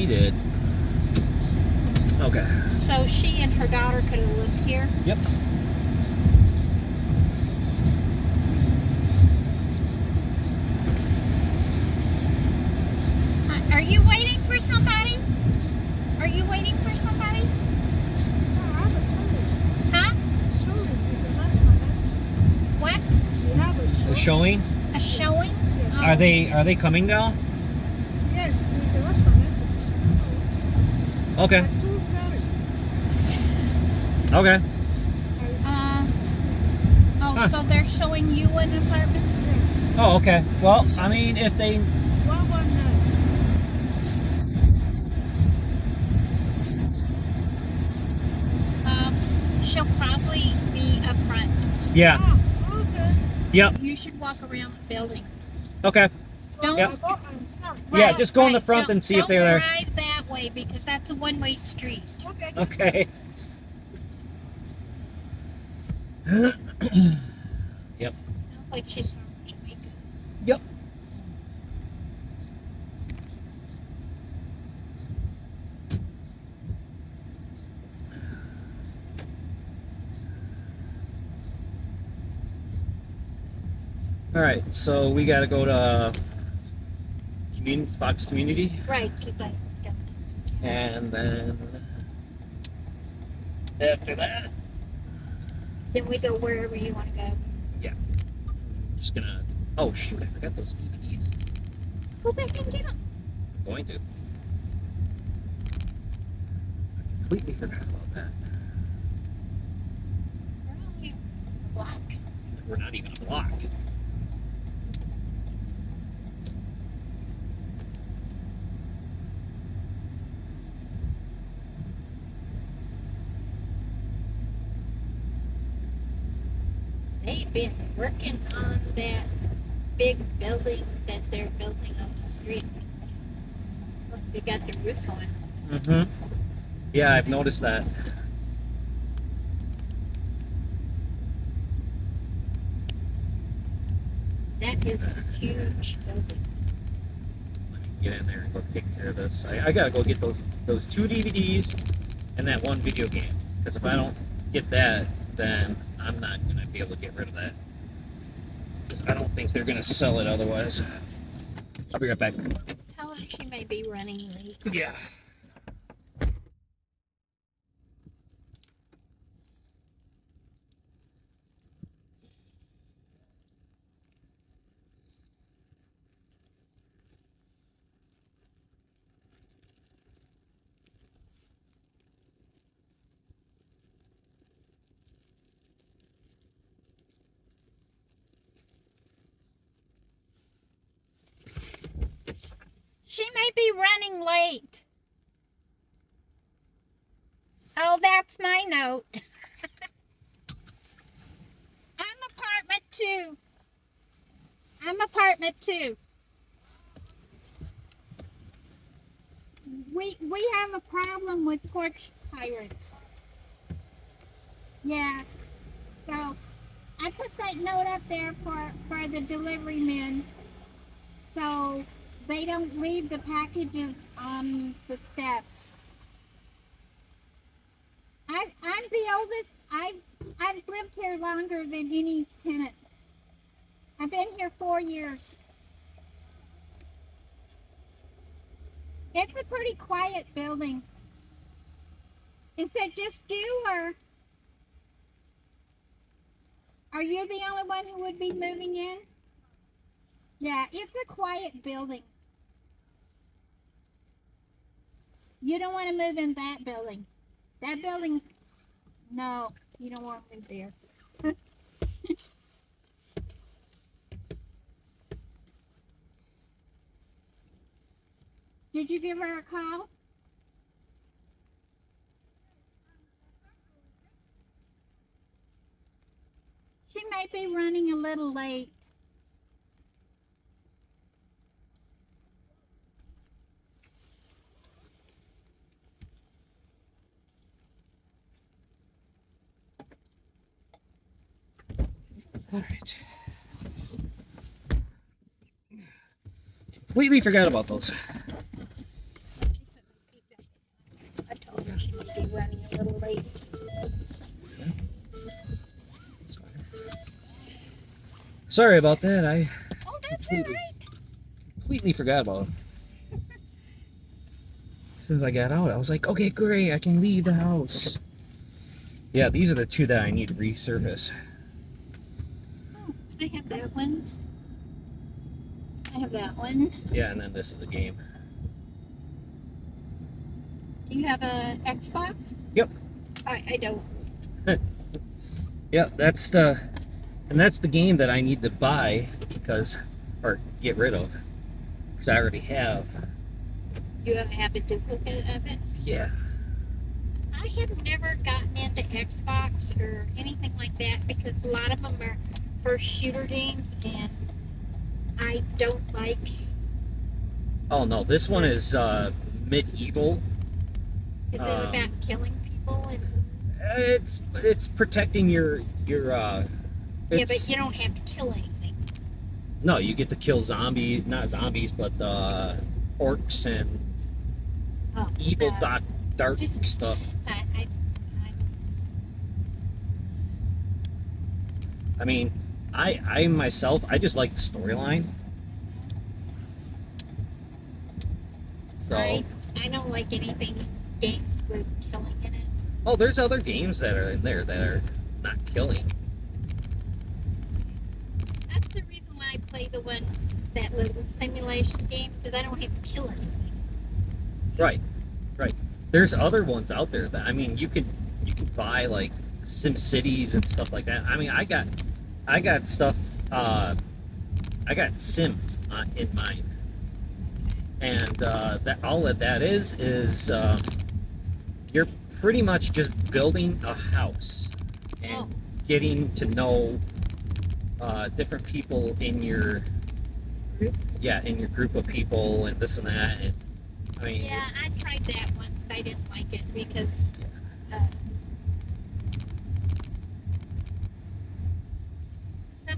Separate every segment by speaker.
Speaker 1: Yeah, she did. Okay.
Speaker 2: So she and her daughter could have lived here.
Speaker 1: Yep.
Speaker 2: Uh, Are you waiting for somebody? Are you waiting for somebody?
Speaker 3: No, I have a showing.
Speaker 2: Huh?
Speaker 3: Showing with the last one. That's
Speaker 2: What?
Speaker 3: we have a
Speaker 1: The
Speaker 3: showing.
Speaker 1: showing?
Speaker 2: A showing?
Speaker 3: Yes.
Speaker 2: Oh.
Speaker 1: Are they are they coming now?
Speaker 3: Yes, with the last one. That's
Speaker 1: Okay.
Speaker 3: At two thirty.
Speaker 1: Okay.
Speaker 2: Uh, oh,
Speaker 1: Huh.
Speaker 2: so they're showing you an apartment?
Speaker 3: Yes.
Speaker 1: Oh, okay. Well, I mean, if they
Speaker 3: One one nine.
Speaker 2: Um, she'll probably be up front.
Speaker 1: yeah.
Speaker 3: Ah, okay.
Speaker 1: Yep.
Speaker 2: You should walk around the building.
Speaker 1: Okay.
Speaker 2: Don't.
Speaker 1: Yep.
Speaker 3: Go.
Speaker 1: Yeah, just go in the front and see if they're there.
Speaker 2: Don't drive that way because that's a one-way street.
Speaker 3: Okay.
Speaker 1: Okay. yep.
Speaker 2: Sounds like she's from Jamaica.
Speaker 1: Yep. All right, so we got to go to Fox Community,
Speaker 2: Right, because I
Speaker 1: and then after that,
Speaker 2: Then we go wherever you want to go. Yeah.
Speaker 1: I'm just gonna. Oh shoot! I forgot those DVDs.
Speaker 2: Go back and get them.
Speaker 1: I'm going to. I completely forgot about that.
Speaker 2: We're only a block.
Speaker 1: We're not even a block.
Speaker 2: They've been working on that big building that they're building on the street. Look, They got the roof on.
Speaker 1: Mm-hmm. Yeah, I've noticed that.
Speaker 2: That is a huge building.
Speaker 1: Let me get in there and go take care of this. I, I gotta go get those those two DVDs and that one video game. Because if I don't get that, then I'm not gonna be able to get rid of that. Because I don't think they're gonna sell it otherwise. I'll be right back.
Speaker 2: Tell her she may be running late.
Speaker 1: Yeah.
Speaker 2: She may late. Oh, that's my note. I'm apartment two. I'm apartment two. We we have a problem with porch pirates. Yeah. So I put that note up there for for the delivery men. So they don't leave the packages on the steps. I, I'm the oldest. I've, I've lived here longer than any tenant. I've been here four years. It's a pretty quiet building. Is it just you or are you the only one who would be moving in? Yeah, it's a quiet building. You don't want to move in that building. That building's no, you don't want to move there. Did you give her a call? She may be running a little late.
Speaker 1: All right. Completely forgot about those. I told her she be running a little late. Sorry about that. I
Speaker 2: oh,
Speaker 1: completely,
Speaker 2: right.
Speaker 1: completely forgot about them. as soon as I got out, I was like, okay, great, I can leave the house. Yeah, these are the two that I need to resurface.
Speaker 2: I have that one. I have that one.
Speaker 1: Yeah, and then this is the game.
Speaker 2: Do you have a Xbox?
Speaker 1: Yep.
Speaker 2: I, I don't.
Speaker 1: Yeah, that's the, and that's the game that I need to buy because, or get rid of, because I already have.
Speaker 2: You have a duplicate of it?
Speaker 1: Yeah.
Speaker 2: I have never gotten into Xbox or anything like that because a lot of them are first shooter games and I don't like.
Speaker 1: Oh no, this one is uh, medieval.
Speaker 2: Is it
Speaker 1: Um,
Speaker 2: about killing people? And,
Speaker 1: It's it's protecting your your. Uh,
Speaker 2: yeah, but you don't have to kill anything.
Speaker 1: No, you get to kill zombies, not zombies, but uh, orcs and
Speaker 2: Oh,
Speaker 1: evil
Speaker 2: uh,
Speaker 1: dark, dark stuff.
Speaker 2: I, I, I,
Speaker 1: I mean, I I myself, I just like the storyline. So,
Speaker 2: I, I don't like anything games with killing in it.
Speaker 1: oh, there's other games that are in there that are not killing.
Speaker 2: That's the reason why I play the one that little simulation game because I don't have to kill anything.
Speaker 1: Right, right. There's other ones out there that I mean, you could you could buy like Sim Cities and stuff like that. I mean, I got I got stuff. Uh, I got Sims uh, in mind, and uh, that all that that is is um, you're pretty much just building a house and
Speaker 2: Oh.
Speaker 1: getting to know uh, different people in your
Speaker 2: Group?
Speaker 1: Yeah, in your group of people and this and that. And, I mean,
Speaker 2: Yeah, I tried that once. I didn't like it because uh,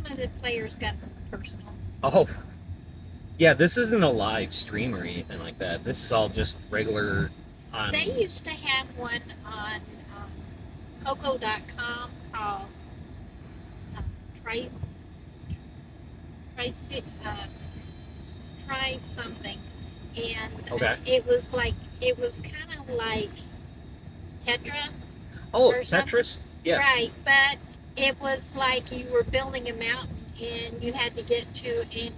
Speaker 2: some of the players got personal.
Speaker 1: Oh, yeah. This isn't a live stream or anything like that. This is all just regular. On
Speaker 2: They used to have one on um, Pogo.com called uh, Try uh, Try something, and
Speaker 1: Okay.
Speaker 2: it was like it was kind of like Tetra,
Speaker 1: oh. Tetris. Yeah.
Speaker 2: right? But it was like you were building a mountain, and you had to get to and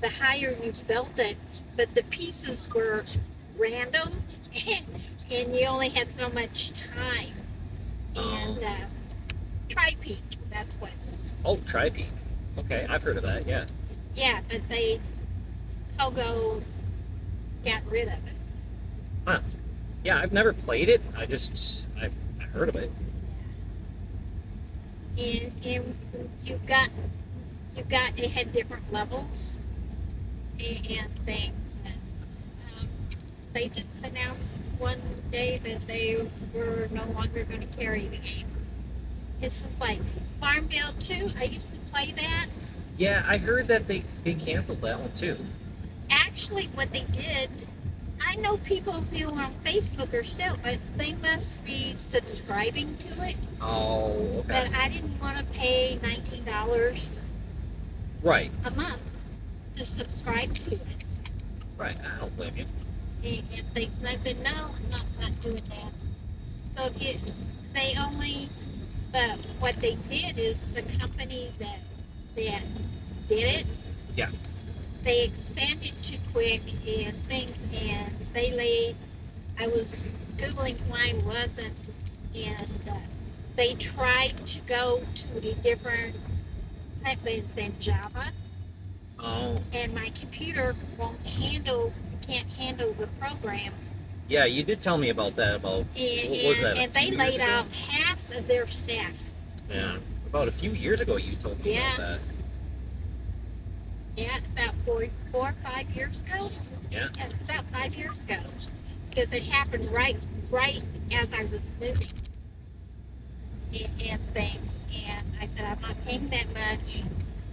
Speaker 2: the higher you built it, but the pieces were random, and, and you only had so much time. And
Speaker 1: Oh.
Speaker 2: uh, Tri Peak, that's what it was.
Speaker 1: Oh, Tripeak. Okay, I've heard of that. Yeah.
Speaker 2: Yeah, but they Pogo got rid of it.
Speaker 1: Yeah, I've never played it. I just I've, I've heard of it.
Speaker 2: And and you got you've got it had different levels and, and things and um, they just announced one day that they were no longer going to carry the game. It's just like farmville 2 i used to play that.
Speaker 1: Yeah, I heard that they they canceled that one too.
Speaker 2: actually what they did i know people who on facebook are still but they must be subscribing to it
Speaker 1: Oh, okay.
Speaker 2: but i didn't want to pay $19
Speaker 1: Right,
Speaker 2: a month to subscribe to it
Speaker 1: right. I don't blame you.
Speaker 2: and, and things. And I said, no, I'm not, not doing that. So if you, they only, but what they did is the company that that did it.
Speaker 1: Yeah.
Speaker 2: They expanded too quick and things, and they laid. I was googling why it wasn't, and uh, they tried to go to a different type of than Java
Speaker 1: Oh,
Speaker 2: and my computer won't handle can't handle the program
Speaker 1: yeah. You did tell me about that. About
Speaker 2: and,
Speaker 1: What was that,
Speaker 2: and they laid
Speaker 1: ago?
Speaker 2: off half of their staff
Speaker 1: yeah, about a few years ago. You told me
Speaker 2: Yeah.
Speaker 1: about that.
Speaker 2: Yeah about four four or five years ago
Speaker 1: Yeah.
Speaker 2: yeah it's about five years ago because it happened right right as i was moving and, things and i said i'm not paying that much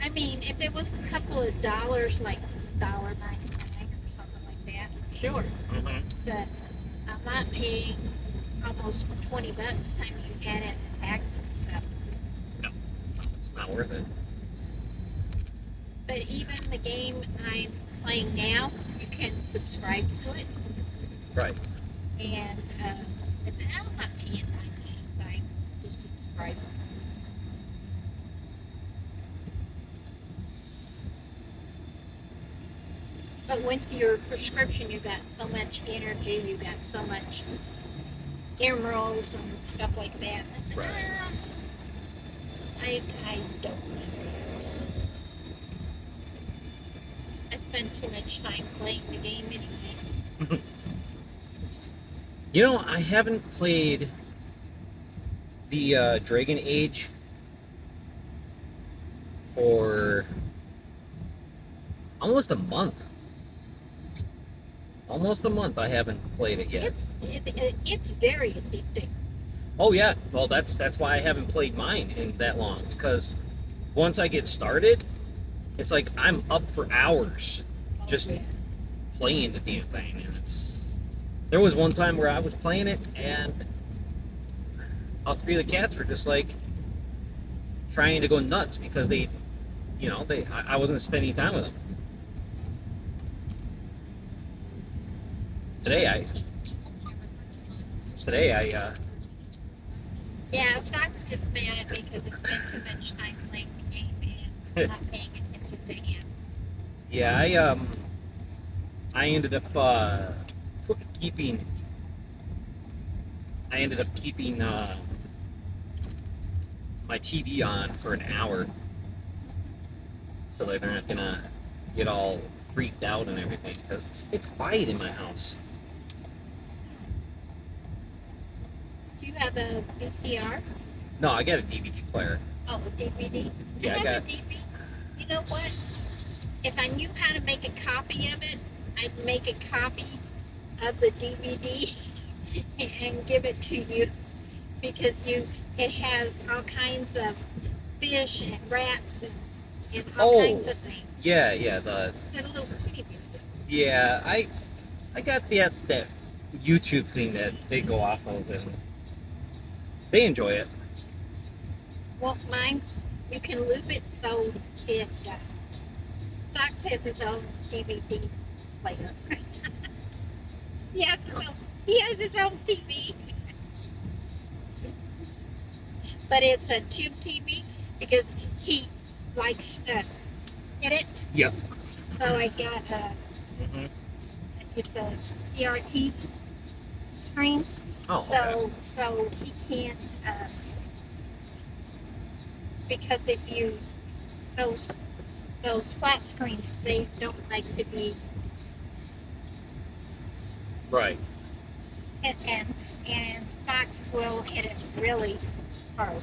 Speaker 2: i mean if it was a couple of dollars like dollar 99 or something like that sure
Speaker 1: Mm-hmm.
Speaker 2: but I'm not paying almost 20 bucks time you add in the tax and stuff.
Speaker 1: It's not worth it.
Speaker 2: But even the game I'm playing now, you can subscribe to it.
Speaker 1: Right.
Speaker 2: And uh, I said, I'm not paying nine ninety five to subscribe. But with your prescription, you got so much energy, you got so much emeralds and stuff like that. I said,
Speaker 1: Right.
Speaker 2: "Ah, I, I don't need that. I spend too much time playing the game anyway.
Speaker 1: You know, I haven't played the uh, Dragon Age for almost a month. Almost a month I haven't played it yet.
Speaker 2: It's it, it, it's very addicting.
Speaker 1: Oh yeah, well that's that's why I haven't played mine in that long because once I get started, it's like I'm up for hours Just- playing the damn thing, and it's. There was one time where I was playing it, and all three of the cats were just like trying to go nuts because they, you know, they I, I wasn't spending time with them. Today I today I uh,
Speaker 2: Yeah, Sox gets mad at me because I spend too much time playing the game and not paying attention.
Speaker 1: Yeah, I um, I ended up uh, keeping. I ended up keeping uh, my TV on for an hour, so they're not gonna get all freaked out and everything because it's it's quiet in my house.
Speaker 2: Do you have a VCR?
Speaker 1: No, I got a DVD player.
Speaker 2: Oh, a DVD?
Speaker 1: Yeah, I
Speaker 2: have
Speaker 1: got-
Speaker 2: a DVD. You know what? If I knew how to make a copy of it, I'd make a copy of the DVD and give it to you because you it has all kinds of fish and rats and, and all
Speaker 1: Oh.
Speaker 2: kinds of things.
Speaker 1: Yeah, yeah, the
Speaker 2: It's a little kitty video.
Speaker 1: yeah, I I got that that YouTube thing that they go off of and they enjoy it.
Speaker 2: Well, mine's you can loop it so it. Uh, Sox has his own DVD player. he has his own. He has his own TV. but it's a tube TV because he likes to hit it.
Speaker 1: Yep.
Speaker 2: So I got a.
Speaker 1: Mm -hmm.
Speaker 2: It's a CRT screen.
Speaker 1: Oh, okay.
Speaker 2: So, so he can't, uh, because if you, those, those flat screens, they don't like to be,
Speaker 1: right.
Speaker 2: and, and, and Sox will hit it really hard.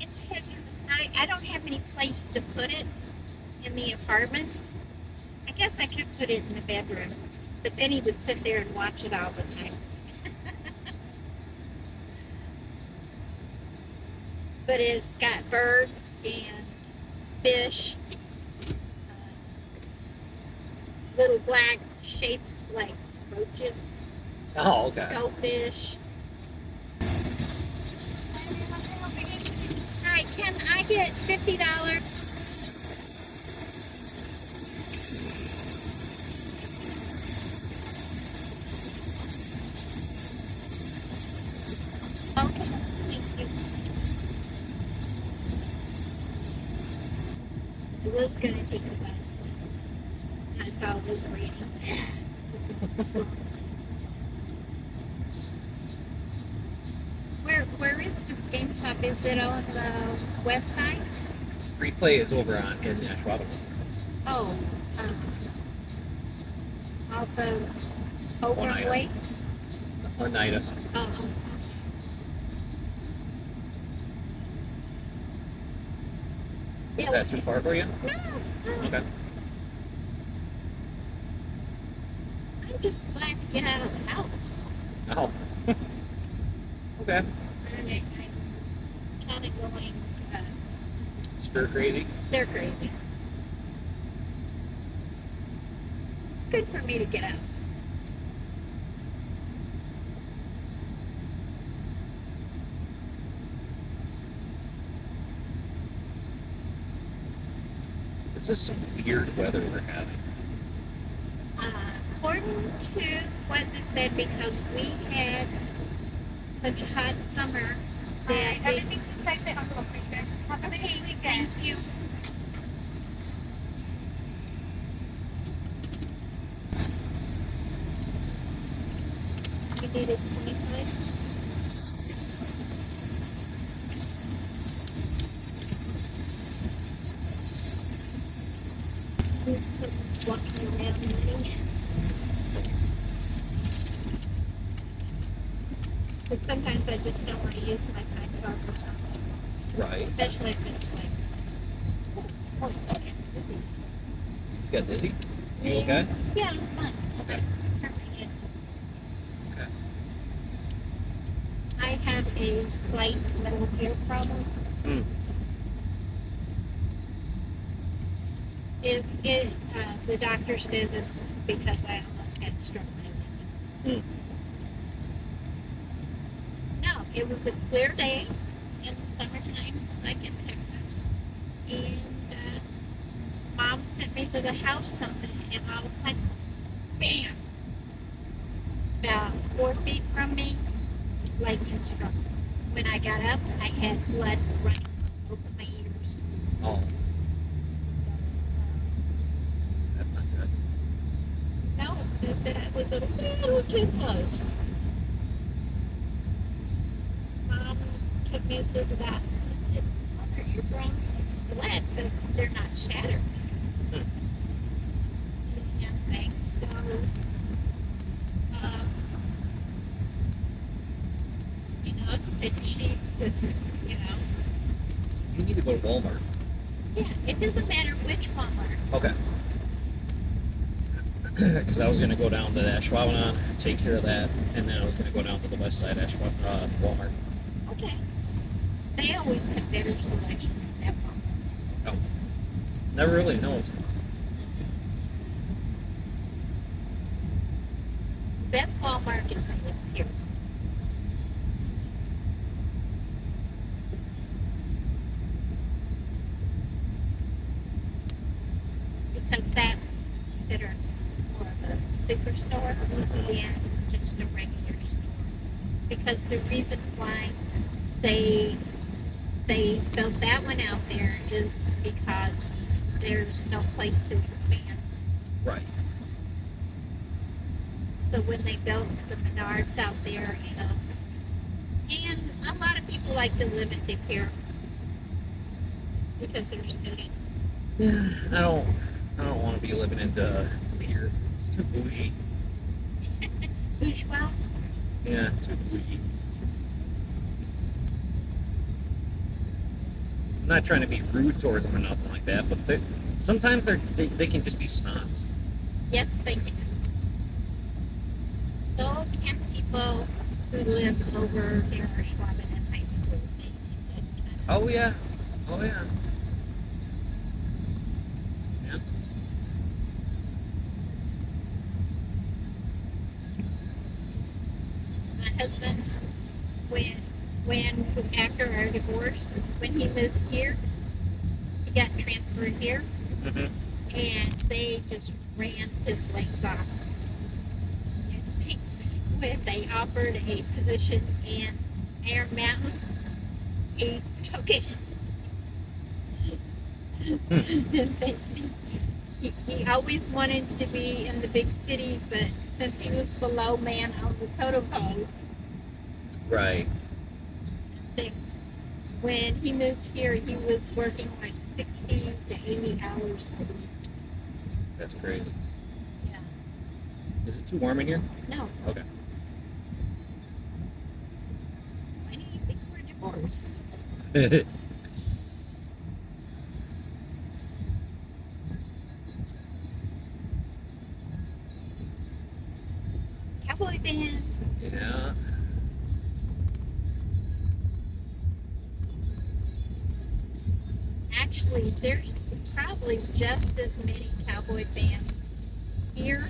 Speaker 2: It's his, I, I don't have any place to put it in the apartment. I guess I could put it in the bedroom, but then he would sit there and watch it all the time. but it's got birds and fish, uh, little black shapes like roaches,
Speaker 1: oh, okay.
Speaker 2: goldfish. Hi, can I get $50? Was gonna take the bus. I saw it was raining. Where where is this GameStop? Is it on the west side?
Speaker 1: Free play is over on in Ashwaubenon.
Speaker 2: Oh, um, off of. Oakland Way.
Speaker 1: Oneida.
Speaker 2: Oh, oh,
Speaker 1: Is
Speaker 2: Yeah,
Speaker 1: that too far for you?
Speaker 2: no, no.
Speaker 1: Okay.
Speaker 2: I'm just glad to get out of the house.
Speaker 1: Oh. okay.
Speaker 2: I'm kind of going uh,
Speaker 1: Stir crazy.
Speaker 2: stir crazy. It's good for me to get out.
Speaker 1: This is some weird weather we're having.
Speaker 2: Uh, according to what they said, because we had such a hot summer that
Speaker 4: uh,
Speaker 2: we...
Speaker 4: Like that
Speaker 2: okay, thank you. You needed 25? walking around me. Sometimes I just don't want to use my kind of arm or something.
Speaker 1: Right.
Speaker 2: Especially if it's like, oh, I got dizzy.
Speaker 1: You got dizzy? You okay?
Speaker 2: Yeah, I'm fine.
Speaker 1: Okay. okay.
Speaker 2: I have a slight middle care problem.
Speaker 1: Hmm.
Speaker 2: It, it, uh, the doctor says it's because I almost got struck by lightning.
Speaker 1: Hmm.
Speaker 2: No, it was a clear day in the summertime, like in Texas, and uh, mom sent me to the house something, and I was like, bam! About four feet from me, lightning struck. When I got up, I had blood running over my ears.
Speaker 1: Oh,
Speaker 2: So,
Speaker 1: that's not good.
Speaker 2: uh, no, they said I was a little too close. Mom me to the doctor and said, your bones bled, but they're not shattered.
Speaker 1: Hmm.
Speaker 2: And things, so, um, you know, said she just, you know,
Speaker 1: You need to go to Walmart.
Speaker 2: yeah, it doesn't matter which Walmart.
Speaker 1: Okay. Because I was going to go down to Ashwaubenon, take care of that, and then I was going to go down to the west side Ashwa- uh, Walmart.
Speaker 2: They always have better selection at that Walmart.
Speaker 1: Never really knows.
Speaker 2: Best Walmart is in here. Because that's considered more of a superstore than mm-hmm. just a regular store. Because the reason why they that one out there is because there's no place to expand.
Speaker 1: Right.
Speaker 2: So when they built the Menards out there, you know, and a lot of people like to live in De Pere because they're snooty.
Speaker 1: I don't. I don't want to be living in uh, De Pere. It's too bougie.
Speaker 2: Bourgeois.
Speaker 1: Yeah, too bougie. I'm not trying to be rude towards them or nothing like that, but they, sometimes they're, they they can just be snobs.
Speaker 2: Yes, they can. So can people who live over there Schwaben in high school. They, they kind of-
Speaker 1: Oh yeah. Oh yeah. Yeah.
Speaker 2: my husband, when when after our divorce, when he moved here, he got transferred here.
Speaker 1: hmm
Speaker 2: and they just ran his legs off. They- When they offered a position in Air Mountain, he took it. And they- he, he always wanted to be in the big city, but since he was the low man on the totem pole,
Speaker 1: Right.
Speaker 2: Things. When he moved here, he was working like 60 to 80 hours a week.
Speaker 1: That's crazy.
Speaker 2: Yeah.
Speaker 1: Is it too warm in here?
Speaker 2: No.
Speaker 1: Okay.
Speaker 2: Why do you think we're divorced? There's probably just as many cowboy bands here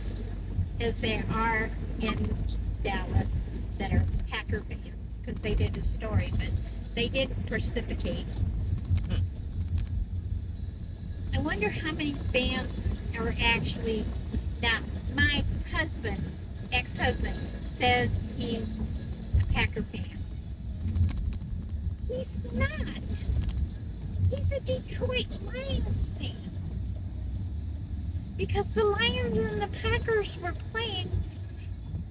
Speaker 2: as there are in Dallas that are Packer fans because they did a story, but they did precipitate. I wonder how many fans are actually. Now, my husband, ex husband, says he's a Packer fan. He's not. He's a Detroit Lions fan. Because the Lions and the Packers were playing,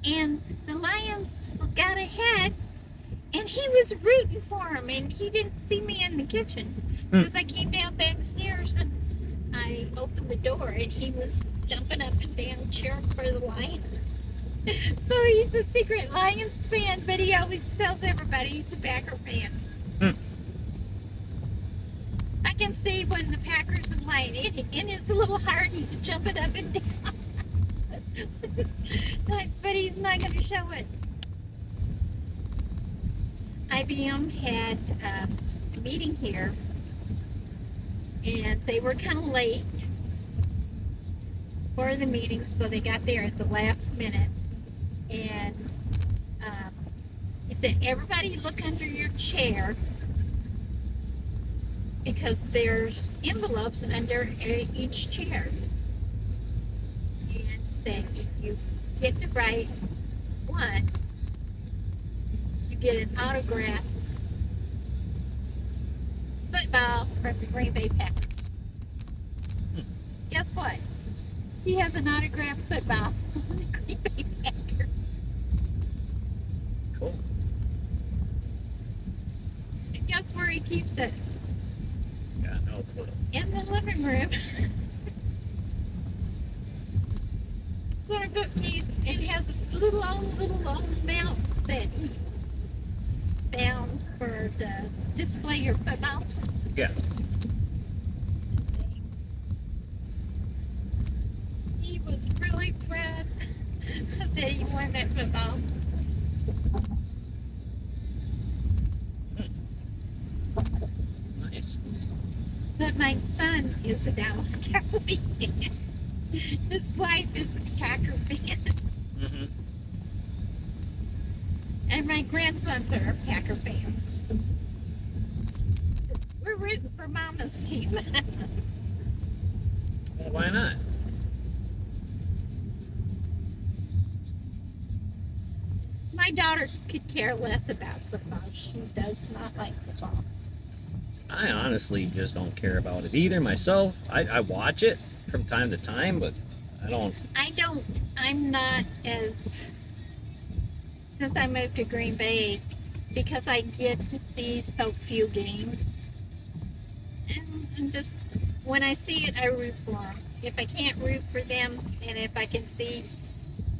Speaker 2: and the Lions got ahead, and he was rooting for him, and he didn't see me in the kitchen
Speaker 1: Hmm.
Speaker 2: because I came down backstairs and I opened the door, and he was jumping up and down cheering for the Lions. so he's a secret Lions fan, but he always tells everybody he's a Packer fan. I can see when the Packers and Lions in, it is a little hard. he's jumping up and down. That's, but he's not going to show it. IBM had um, a meeting here, and they were kind of late for the meeting, so they got there at the last minute. And um, he said, "Everybody, look under your chair." Because there's envelopes under each chair. And said if you get the right one, you get an autograph football from the Green Bay Packers. Guess what? He has an autographed football from the Green Bay Packers.
Speaker 1: Cool.
Speaker 2: And guess where he keeps it?
Speaker 1: Yeah, no clue.
Speaker 2: in the living room. it's on a bookcase and it has this little old, little old mount that he found for the display your footballs.
Speaker 1: Yeah.
Speaker 2: He was really proud that he won that football.
Speaker 1: Nice.
Speaker 2: But my son is a Dallas Cowboy fan. His wife is a Packer fan.
Speaker 1: Mm-hmm.
Speaker 2: And my grandsons are Packer fans. We're rooting for Mama's team.
Speaker 1: Well, why not?
Speaker 2: my daughter could care less about football. She does not like football.
Speaker 1: I honestly just don't care about it either myself. I, I watch it from time to time, but I don't.
Speaker 2: I don't, I'm not as, since I moved to Green Bay, because I get to see so few games. And I'm just, when I see it, I root for them. If I can't root for them, and if I can see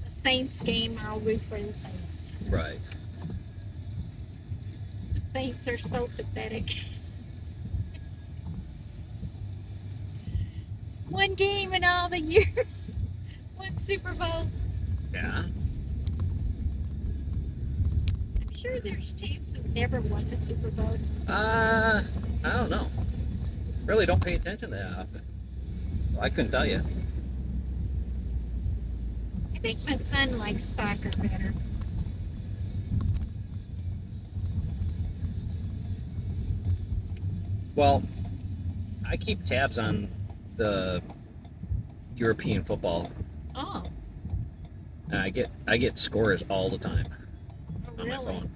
Speaker 2: a Saints game, I'll root for the Saints.
Speaker 1: Right.
Speaker 2: The Saints are so pathetic. One game in all the years. One Super Bowl.
Speaker 1: Yeah.
Speaker 2: I'm sure there's teams who've never won the Super Bowl.
Speaker 1: Uh, I don't know. Really don't pay attention to that often. So I couldn't tell you.
Speaker 2: I think my son likes soccer better.
Speaker 1: Well, I keep tabs on the European football,
Speaker 2: Oh,
Speaker 1: and I get I get scores all the time
Speaker 2: oh
Speaker 1: on my
Speaker 2: really?
Speaker 1: phone.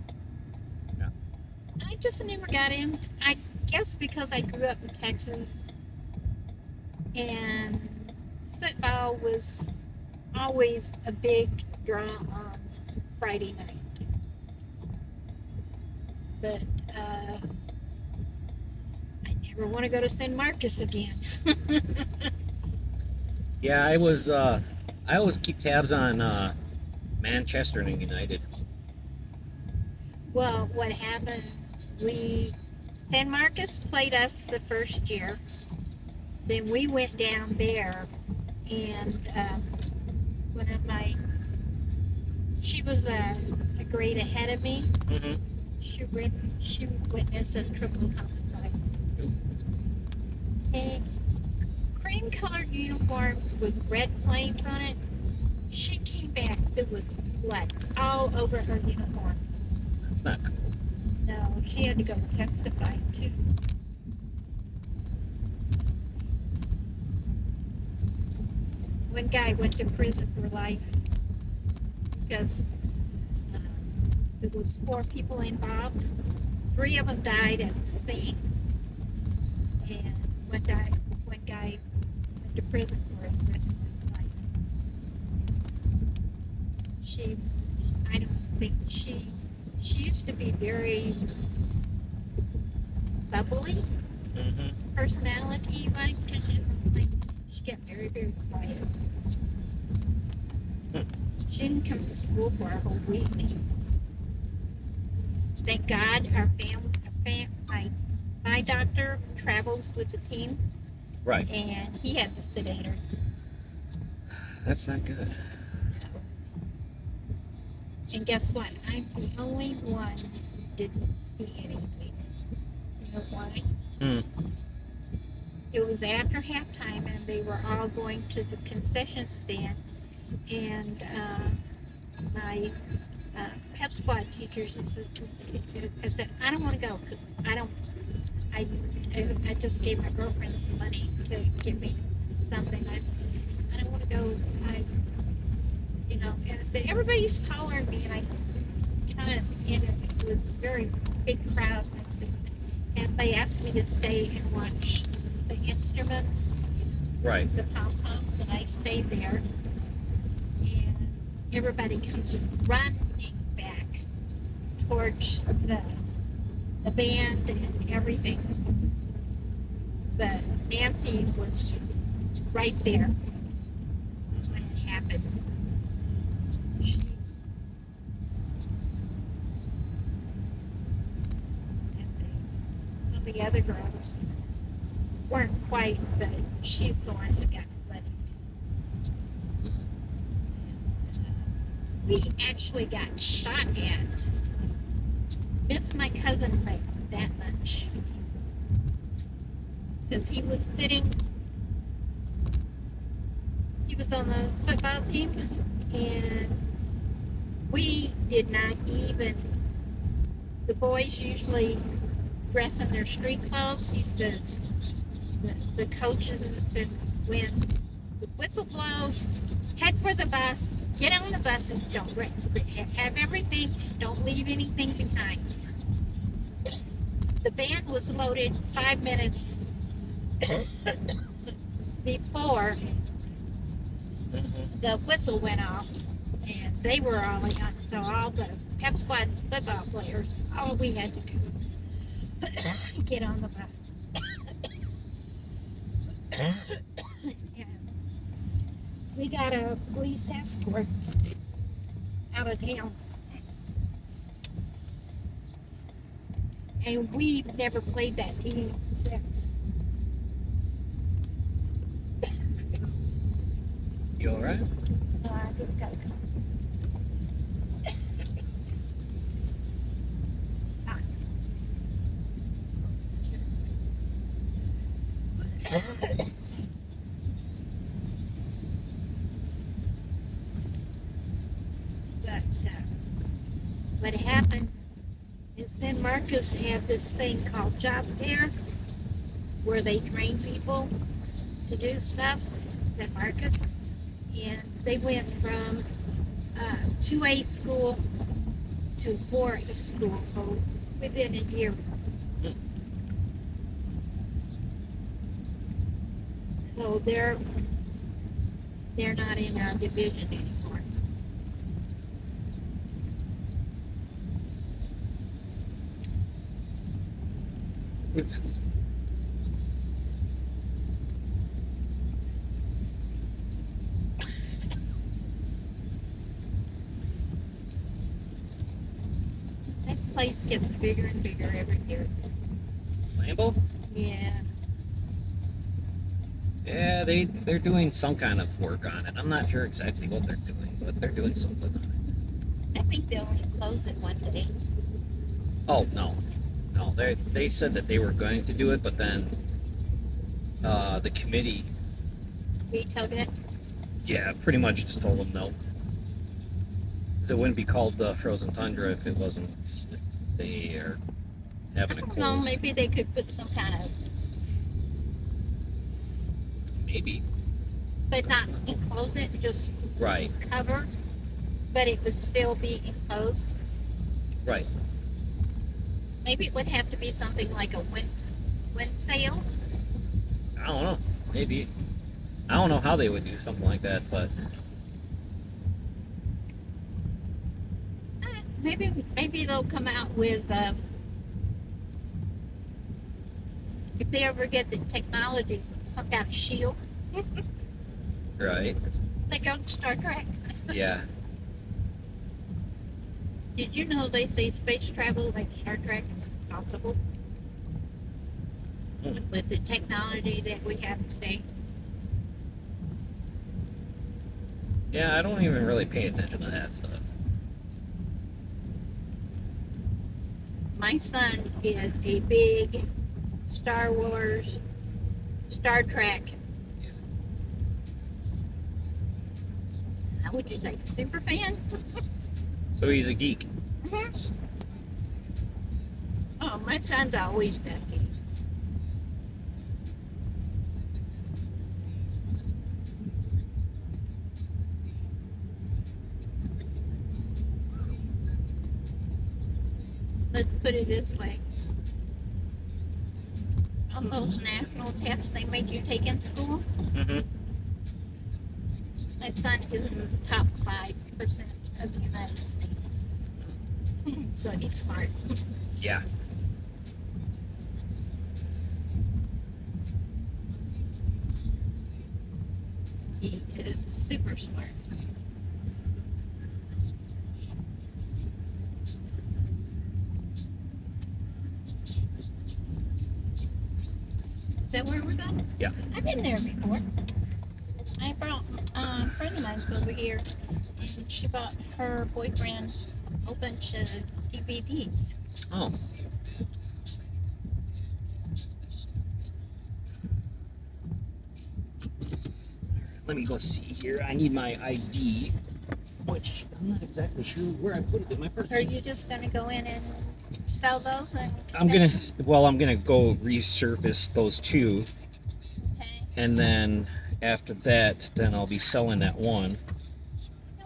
Speaker 2: I just never got in. I guess because I grew up in Texas and football was always a big draw on Friday night. But uh, I want to go to San Marcos again.
Speaker 1: Yeah, I was. Uh, I always keep tabs on uh, Manchester and United.
Speaker 2: Well, what happened? We San Marcos played us the first year. Then we went down there, and um, one of my she was a, a grade ahead of me.
Speaker 1: Mm-hmm.
Speaker 2: She wit- she witnessed a triple homicide. Cream colored uniforms with red flames on it. She came back. There was blood all over her uniform.
Speaker 1: That's not cool.
Speaker 2: No, she had to go testify too. one guy went to prison for life because uh, there was four people involved. Three of them died at the scene, one died. One guy went to prison for the rest of his life. She, I don't think she, she used to be very bubbly
Speaker 1: Mm-hmm.
Speaker 2: personality, right? Because she, like, she got very, very quiet.
Speaker 1: Hmm.
Speaker 2: She didn't come to school for a whole week. Thank God our family, our fam, my, my doctor travels with the team,
Speaker 1: Right.
Speaker 2: and he had to sedate her.
Speaker 1: That's not good.
Speaker 2: And guess what? I'm the only one who didn't see anything. You know why?
Speaker 1: Hmm.
Speaker 2: It was after halftime, and they were all going to the concession stand. And uh, my uh, pep squad teacher says, I said, I don't want to go. I don't. I, I, I just gave my girlfriend some money to give me something. I I don't want to go. I, you know, and I said, everybody's taller than me, and I kind of, and it was a very big crowd. I said, and they asked me to stay and watch the instruments,
Speaker 1: Right.
Speaker 2: the pom poms, and I stayed there. And everybody comes running back towards the the band and everything. But Nancy was right there when it happened. So the other girls weren't quite, but she's the one who got. And, uh, we actually got shot at. Missed my cousin by that much. Because he was sitting, he was on the football team, and we did not even, the boys usually dress in their street clothes. He says, the, the coaches and the says, when the whistle blows, head for the bus, get on the buses, don't have everything, don't leave anything behind. The band was loaded five minutes before the whistle went off, and they were all in. So all the pep squad football players, all we had to do was get on the bus. we got a police escort out of town. And we've never played that team since.
Speaker 1: You all right?
Speaker 2: No, I just gotta come. Ah. Just kidding. But uh, what happened is San Marcos had this thing called job fair where they train people to do stuff. San Marcos? and they went from uh, 2A school to 4A school within a year. So they're they're not in our division anymore.
Speaker 1: Oops.
Speaker 2: That place gets bigger and bigger every year.
Speaker 1: Lambeau?
Speaker 2: Yeah.
Speaker 1: Yeah, they they're doing some kind of work on it. I'm not sure exactly what they're doing, but they're doing something on it.
Speaker 2: I think they'll only close it one day.
Speaker 1: Oh no, no. They they said that they were going to do it, but then uh, the committee,
Speaker 2: Vetoed it.
Speaker 1: yeah, pretty much just told them no. 'Cause it wouldn't be called uh, frozen tundra if it wasn't if they are
Speaker 2: I
Speaker 1: having it
Speaker 2: don't know,
Speaker 1: closed.
Speaker 2: maybe they could put some kind of
Speaker 1: Maybe.
Speaker 2: but not enclose it, just
Speaker 1: Right.
Speaker 2: cover, but it would still be enclosed.
Speaker 1: Right.
Speaker 2: Maybe it would have to be something like a wind, wind sail.
Speaker 1: I don't know. Maybe. I don't know how they would do something like that, but
Speaker 2: Eh, Maybe maybe they'll come out with um, if they ever get the technology, some kind of shield,
Speaker 1: right.
Speaker 2: like on Star Trek.
Speaker 1: Yeah.
Speaker 2: Did you know they say space travel like Star Trek is possible?
Speaker 1: Hmm.
Speaker 2: With the technology that we have today.
Speaker 1: Yeah, I don't even really pay attention to that stuff.
Speaker 2: My son is a big Star Wars, Star Trek. How would you say? Super fan?
Speaker 1: So he's a geek.
Speaker 2: Mhm. Oh, my son's always been a geek. Let's put it this way. On those national tests they make you take in school,
Speaker 1: Mm-hmm.
Speaker 2: my son is in the top 5% of the United States. so he's smart.
Speaker 1: Yeah.
Speaker 2: He is super smart. Is that where we're going?
Speaker 1: Yeah.
Speaker 2: I've been there before. Um, friend of mine's over here, and she bought her boyfriend a whole bunch of DVDs.
Speaker 1: Oh. Let me go see here. I need my ID, which I'm not exactly sure where I put it in my purse.
Speaker 2: Are you just going to go in and sell those? And
Speaker 1: I'm gonna. Well, I'm gonna go resurface those two,
Speaker 2: Okay.
Speaker 1: and then after that, then I'll be selling that one.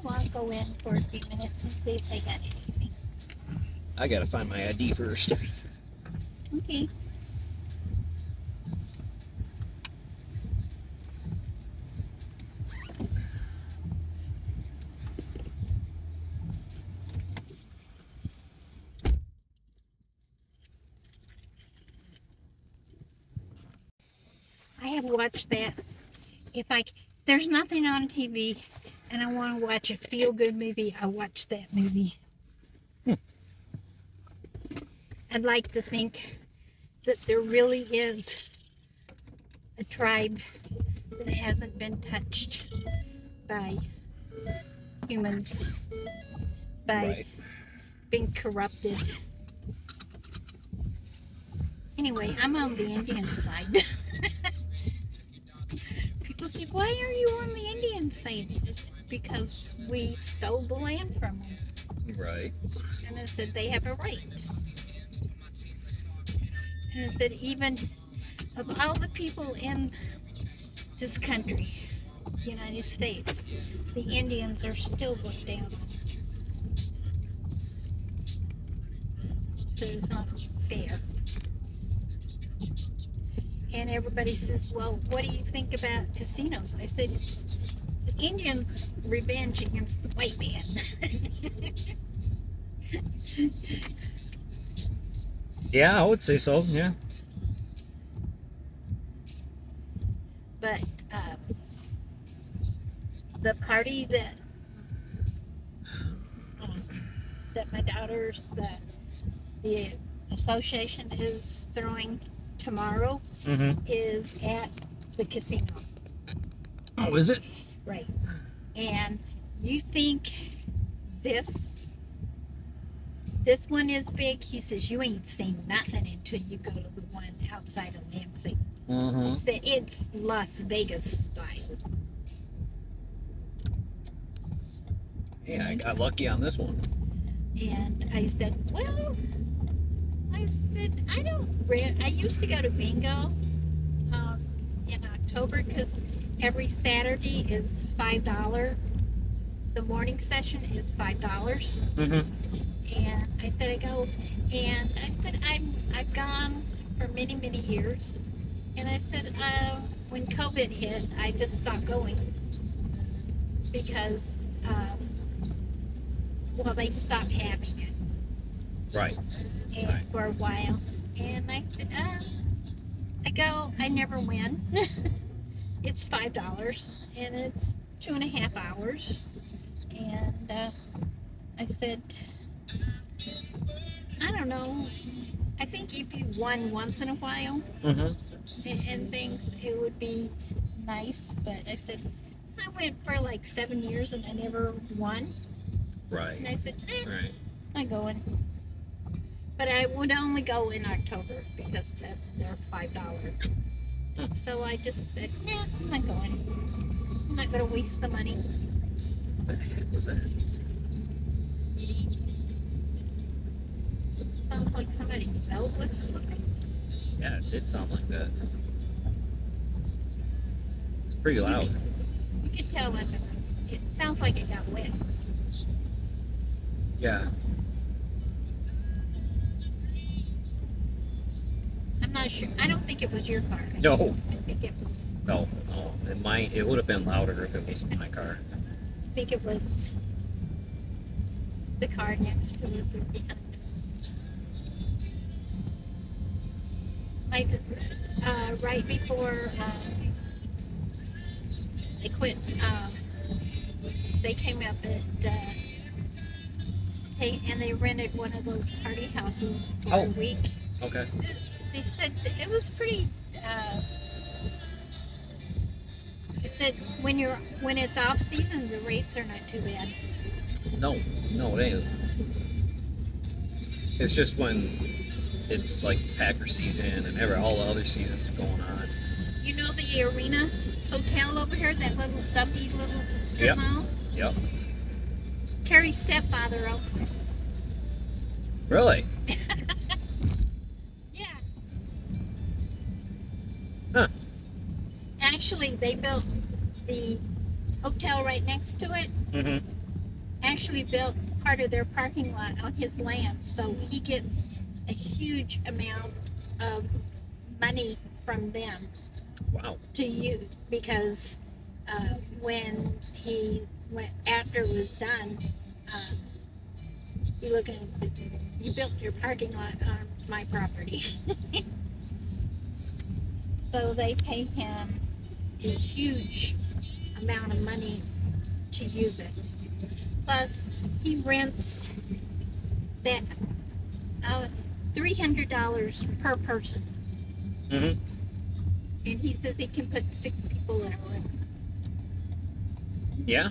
Speaker 2: I'll go in for a few minutes and see if they got anything.
Speaker 1: I gotta find my ID first.
Speaker 2: Okay. I have watched that. If I there's nothing on TV and I want to watch a feel good movie, I watch that movie. Hmm. I'd like to think that there really is a tribe that hasn't been touched by humans, by
Speaker 1: Right.
Speaker 2: being corrupted. Anyway, I'm on the Indian side. People say, why are you on the Indian side? It's because we stole the land from them.
Speaker 1: Right.
Speaker 2: And I said, they have a right. And I said, even of all the people in this country, the United States, the Indians are still looked down on. So it's not fair. And everybody says, well, what do you think about casinos? I said, it's the Indians' revenge against the white man.
Speaker 1: Yeah, I would say so. Yeah.
Speaker 2: but um, the party that um, that my daughter's that the association is throwing tomorrow
Speaker 1: Mm-hmm.
Speaker 2: is at the casino
Speaker 1: Oh, is it?
Speaker 2: right and you think this this one is big he says you ain't seen nothing until you go to the one outside of lansing
Speaker 1: Mm-hmm.
Speaker 2: So it's Las Vegas style.
Speaker 1: Yeah, I got lucky on this one.
Speaker 2: And I said, well, I said, I don't, I used to go to bingo um, in October because every Saturday is five dollar. The morning session is five dollars.
Speaker 1: Mm-hmm.
Speaker 2: And I said I go, and I said I'm I've gone for many many years, and I said uh, when COVID hit, I just stopped going because um, well they stopped having it
Speaker 1: Right.
Speaker 2: And for a while, and I said uh, I go I never win. it's five dollars and it's two and a half hours, and uh, I said. I don't know. I think if you won once in a while
Speaker 1: Mm-hmm.
Speaker 2: and, and things, it would be nice. But I said, I went for like seven years and I never won.
Speaker 1: Right.
Speaker 2: And I said, eh,
Speaker 1: Right.
Speaker 2: I'm going. But I would only go in October because they're, they're five dollars.
Speaker 1: Hmm.
Speaker 2: So I just said, nah, I'm not going. I'm not going to waste the money.
Speaker 1: What the heck was that?
Speaker 2: Sounds like somebody's belt was slipping.
Speaker 1: Yeah, it did sound like that. It's pretty loud.
Speaker 2: You could tell it. It sounds like it got wet.
Speaker 1: Yeah.
Speaker 2: I'm not sure. I don't think it was your car.
Speaker 1: No.
Speaker 2: I think it was.
Speaker 1: No. No. It might. It would have been louder if it was my car.
Speaker 2: I think it was the car next to us or behind us. Like uh, right before um, they quit, um, they came up and uh, they and they rented one of those party houses for
Speaker 1: Oh.
Speaker 2: a week.
Speaker 1: Okay.
Speaker 2: They said it was pretty. Uh, they said when you're when it's off season, the rates are not too bad.
Speaker 1: No. No, it ain't. It's just when it's like Packer season and every all the other seasons going on.
Speaker 2: You know the arena hotel over here, that little dumpy little strip
Speaker 1: Yep.
Speaker 2: mall.
Speaker 1: Yep.
Speaker 2: Carrie's stepfather owns it.
Speaker 1: Really?
Speaker 2: Yeah.
Speaker 1: Huh.
Speaker 2: Actually, they built the hotel right next to it.
Speaker 1: Mm-hmm.
Speaker 2: Actually, built part of their parking lot on his land, so he gets a huge amount of money from them
Speaker 1: Wow.
Speaker 2: to you because uh, when he went after it was done, uh, he looked at it and said, "You built your parking lot on my property." so they pay him a huge amount of money to use it. Plus, he rents that uh, three hundred dollars per person
Speaker 1: Mm-hmm.
Speaker 2: and he says he can put six people in a room.
Speaker 1: Yeah.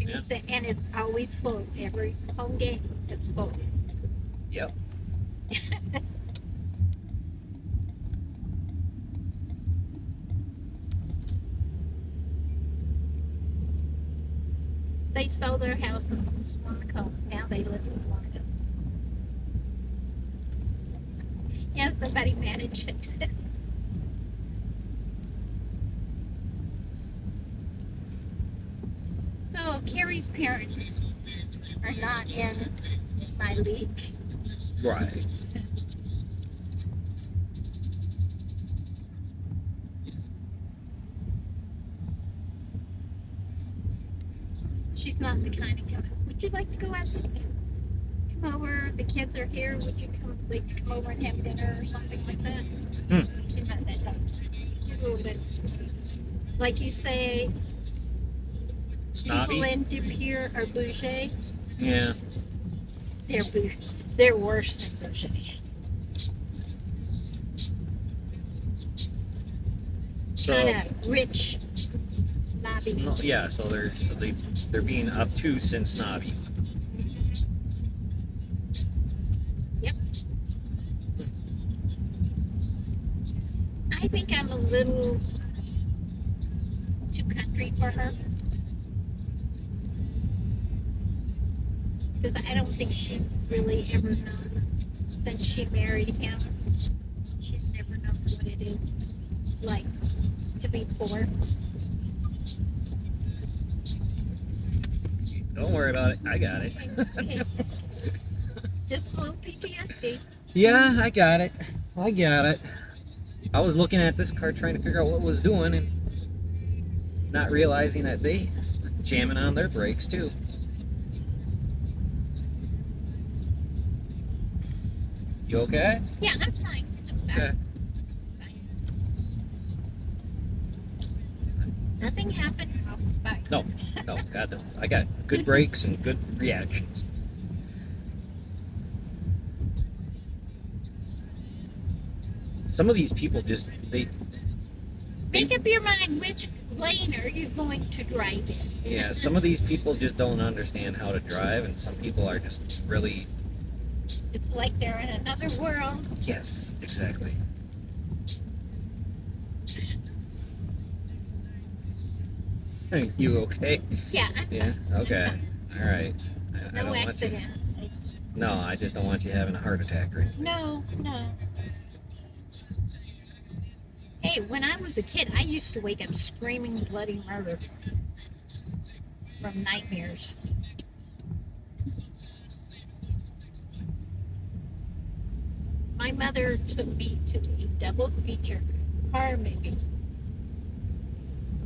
Speaker 2: And,
Speaker 1: Yeah.
Speaker 2: he said, and it's always full. Every home game, it's full.
Speaker 1: Yep.
Speaker 2: They sold their house in Suamico. Now they live in Suamico. Yeah, somebody managed it. so Carrie's parents are not in my league.
Speaker 1: Right.
Speaker 2: She's not the kind of come. Would you like to go out there? Come over. The kids are here. Would you come? Like to come over and have dinner or something like that?
Speaker 1: Hmm.
Speaker 2: She's not that type. She's a little bit, like you say, people in De Pere are bougie.
Speaker 1: Yeah.
Speaker 2: They're bougie. They're worse than bougie.
Speaker 1: So.
Speaker 2: kind of rich,
Speaker 1: Yeah. So they're so they they're being obtuse and snobby. Yep.
Speaker 2: I think I'm a little too country for her. Because I don't think she's really ever known since she married him. She's never known what it is like to be poor.
Speaker 1: Don't worry about it. I got it.
Speaker 2: Okay. Just a little PTSD.
Speaker 1: yeah, I got it. I got it. I was looking at this car trying to figure out what it was doing and not realizing that they jamming on their brakes too. You okay?
Speaker 2: Yeah, I'm fine. I'm
Speaker 1: Okay.
Speaker 2: fine. Nothing happened.
Speaker 1: No, no, God. I got good brakes and good reactions. Some of these people just they
Speaker 2: Make up your mind which lane are you going to drive in.
Speaker 1: yeah, some of these people just don't understand how to drive and some people are just really
Speaker 2: It's like they're in another world.
Speaker 1: yes, exactly. Hey, You okay?
Speaker 2: Yeah,
Speaker 1: Yeah, okay. All right. I, I
Speaker 2: No
Speaker 1: don't want you-
Speaker 2: accidents. It's-
Speaker 1: No, I just don't want you having a heart attack or anything.
Speaker 2: No, no. Hey, when I was a kid, I used to wake up screaming bloody murder from nightmares. My mother took me to a double feature horror movie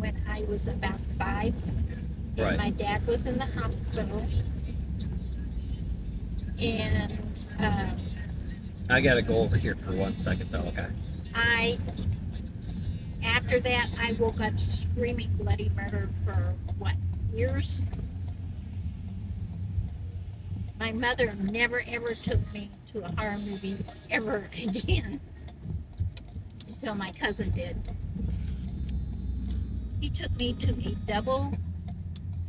Speaker 2: when I was about five. And
Speaker 1: Right.
Speaker 2: my dad was in the hospital. And um,
Speaker 1: I gotta go over here for one second though, okay?
Speaker 2: I, after that, I woke up screaming bloody murder for what, years? My mother never ever took me to a horror movie ever again until my cousin did. He took me to a double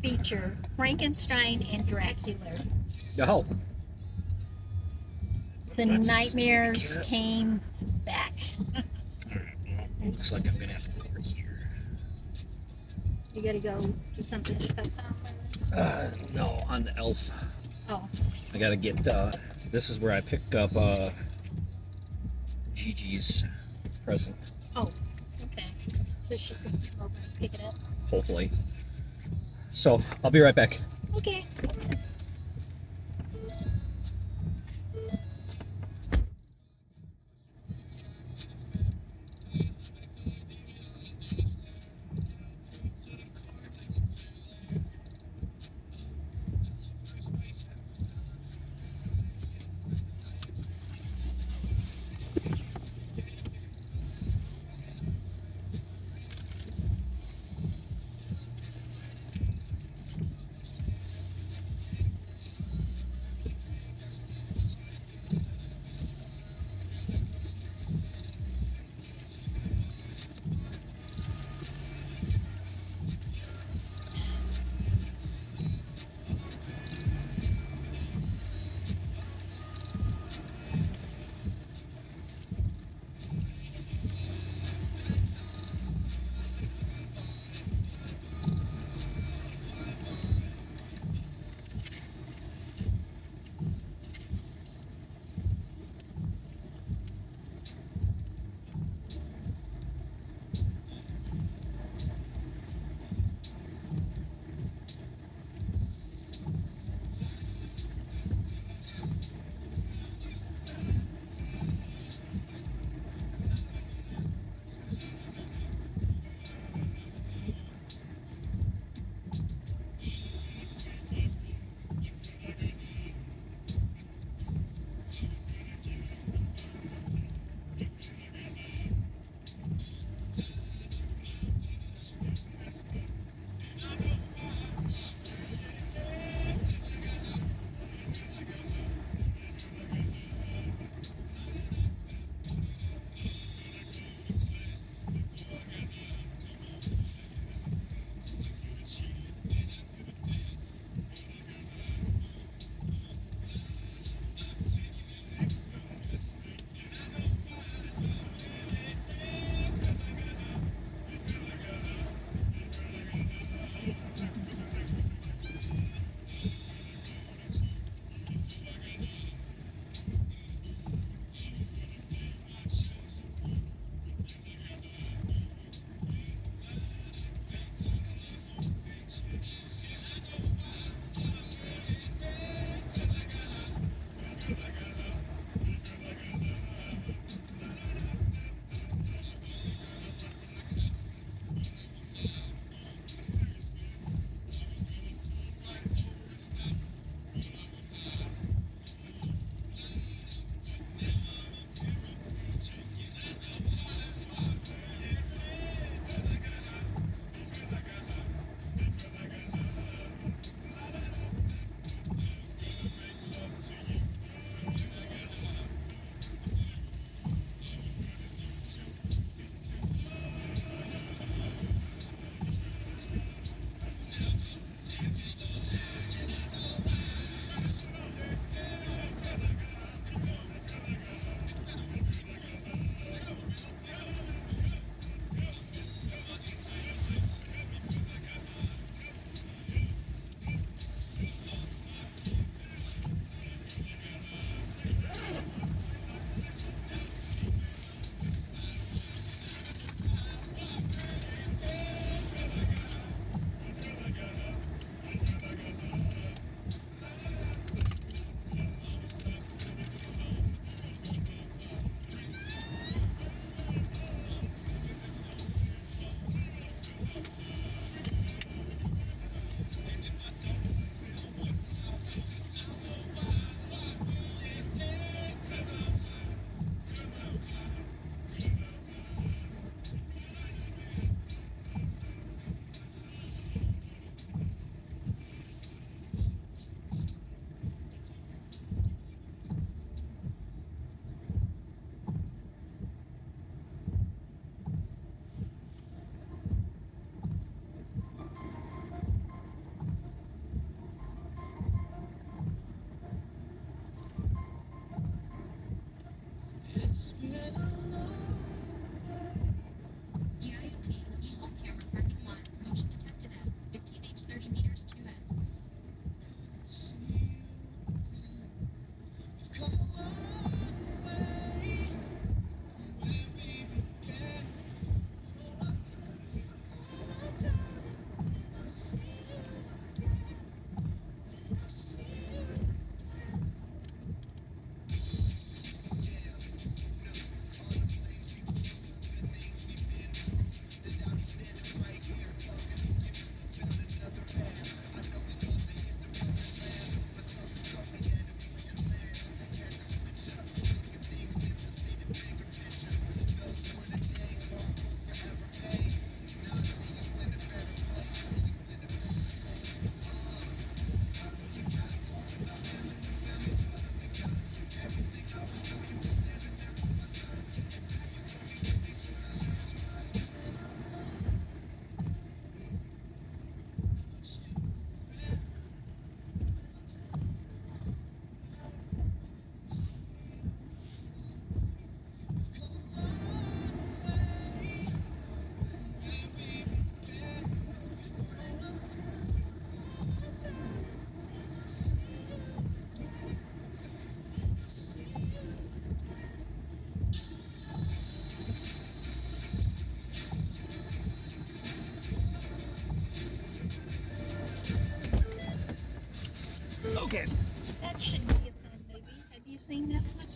Speaker 2: feature Frankenstein and Dracula.
Speaker 1: Oh,
Speaker 2: The
Speaker 1: Let's
Speaker 2: nightmares came back.
Speaker 1: looks like I'm gonna have to go over here.
Speaker 2: You gotta go do something.
Speaker 1: Uh, no, on the elf.
Speaker 2: Oh.
Speaker 1: I gotta get, uh, this is where I pick up, uh, Gigi's present.
Speaker 2: So she can come over and pick it up.
Speaker 1: hopefully. So, I'll be right back.
Speaker 2: Okay.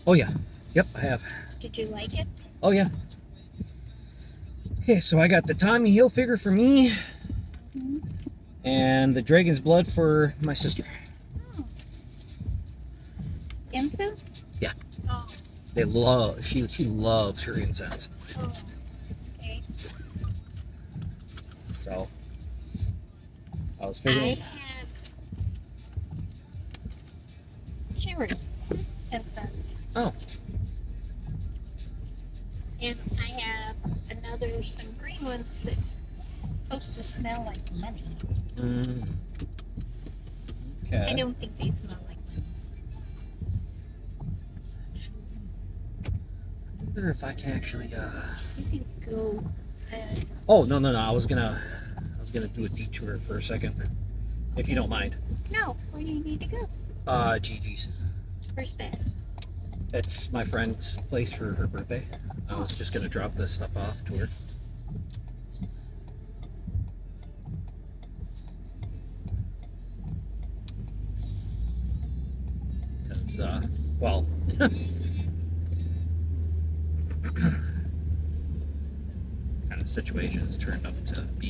Speaker 1: Oh yeah. Yep, I have.
Speaker 2: Did you like it?
Speaker 1: Oh yeah. Okay, so I got the Tommy Hilfiger for me,
Speaker 2: Mhm.
Speaker 1: and the Dragon's Blood for my sister.
Speaker 2: Oh. Incense?
Speaker 1: Yeah.
Speaker 2: Oh,
Speaker 1: They love. She she loves her incense.
Speaker 2: oh. Okay.
Speaker 1: So I was
Speaker 2: I
Speaker 1: figuring.
Speaker 2: have cherry incense.
Speaker 1: Oh.
Speaker 2: And I have another, some green ones that supposed to smell like money.
Speaker 1: Mm.
Speaker 2: I
Speaker 1: Okay.
Speaker 2: don't think they smell like money.
Speaker 1: I wonder if I can actually. Uh...
Speaker 2: You can go. Uh,
Speaker 1: Oh no no no! I was gonna I was gonna do a detour for a second, if you don't mind.
Speaker 2: no, where do you need to go?
Speaker 1: Uh, Gigi's.
Speaker 2: Where's that?
Speaker 1: It's my friend's place for her birthday. I was just gonna drop this stuff off to her. Because, uh, well, kind of situation has turned up to be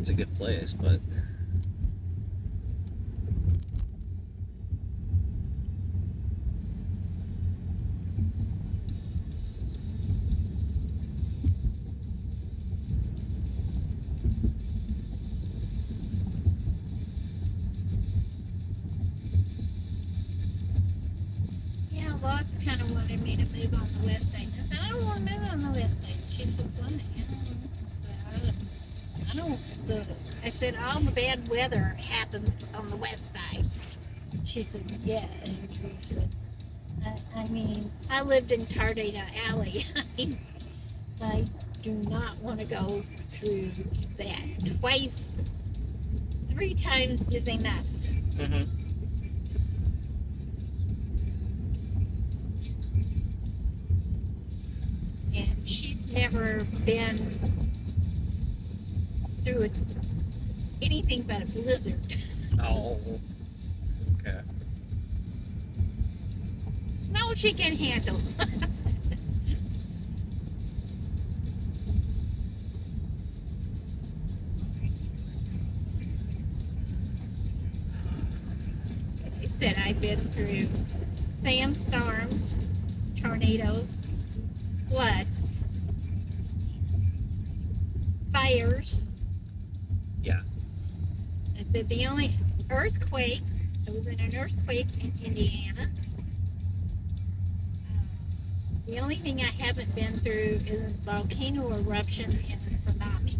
Speaker 1: It's a good place, but
Speaker 2: Yeah, Lost kind of wanted me to move on the west side. I said, I don't want to move on the west side. She says, why? I don't, I don't the, I said, all the bad weather happens on the west side. She said, yeah. And she said, I, I mean, I lived in Tornado Alley. I do not want to go through that twice. Three times is enough.
Speaker 1: mm-hmm.
Speaker 2: and she's never been through a, anything but a blizzard.
Speaker 1: oh, okay.
Speaker 2: Snow she can handle. I said I've been through sandstorms, tornadoes, floods, fires. Said the only earthquakes, I was in an earthquake in Indiana. Uh, The only thing I haven't been through is a volcano eruption and a tsunami.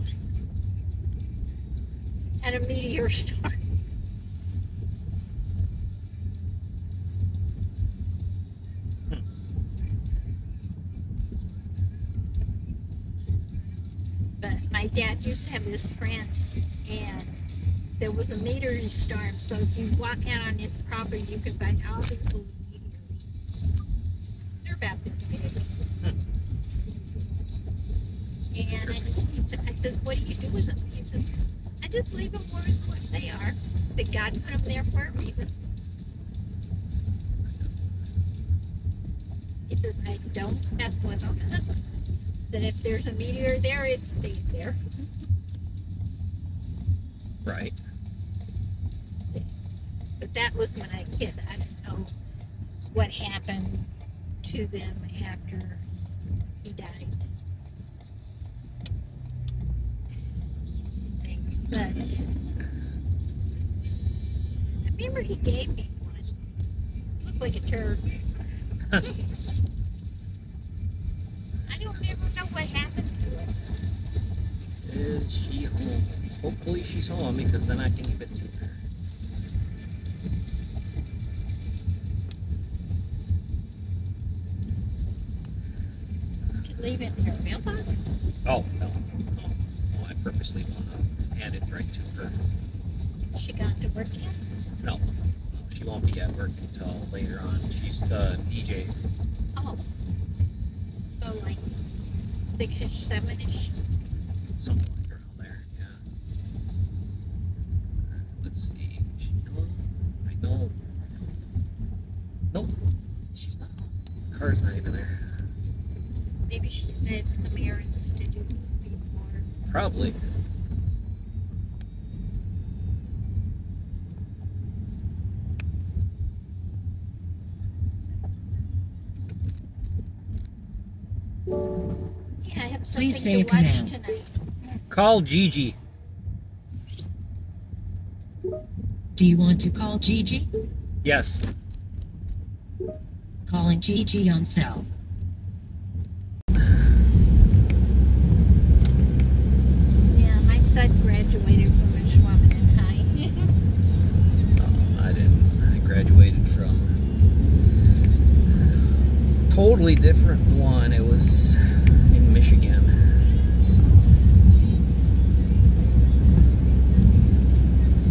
Speaker 2: And a meteor storm. But my dad used to have this friend, and there was a meteor storm. So if you walk out on this property, you can find all these little meteors. They're about this big. And I said, he said, I said, what do you do with them? He said, I just leave them where they are. I said, God put them there for a reason. He says, I don't mess with them. said, if there's a meteor there, it stays there.
Speaker 1: Right.
Speaker 2: But that was when I kid. I don't know what happened to them after he died. Things, but I remember he gave me one. Looked like a turd. I don't ever know what happened to it.
Speaker 1: Is she home? Hopefully she's home because then I can give it to her. Oh no, no! I purposely want to hand it right to her.
Speaker 2: She got to work yet?
Speaker 1: No, no, she won't be at work until later on. She's the DJ.
Speaker 2: Oh. So like six-ish, seven-ish?
Speaker 1: something like around there. Yeah. Let's see. She home? I know. Nope. She's not home. Car's not even there.
Speaker 2: Maybe she said some errands to do before.
Speaker 1: Probably.
Speaker 2: Yeah, I have
Speaker 5: Please
Speaker 2: something
Speaker 5: say
Speaker 2: to
Speaker 5: a
Speaker 2: watch
Speaker 5: command.
Speaker 2: tonight.
Speaker 1: Call Gigi.
Speaker 5: Do you want to call Gigi?
Speaker 1: Yes.
Speaker 5: Calling Gigi on cell.
Speaker 2: Yeah, my son graduated from Ashwaubenon High.
Speaker 1: I didn't. I graduated from totally different one. It was in Michigan.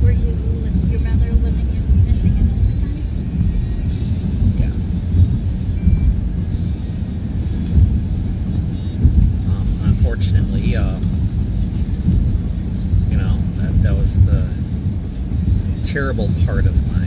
Speaker 2: Were you your mother living in Michigan at the time?
Speaker 1: Yeah. Um, unfortunately, uh, you know, that, that was the terrible part of my,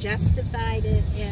Speaker 2: justified it, and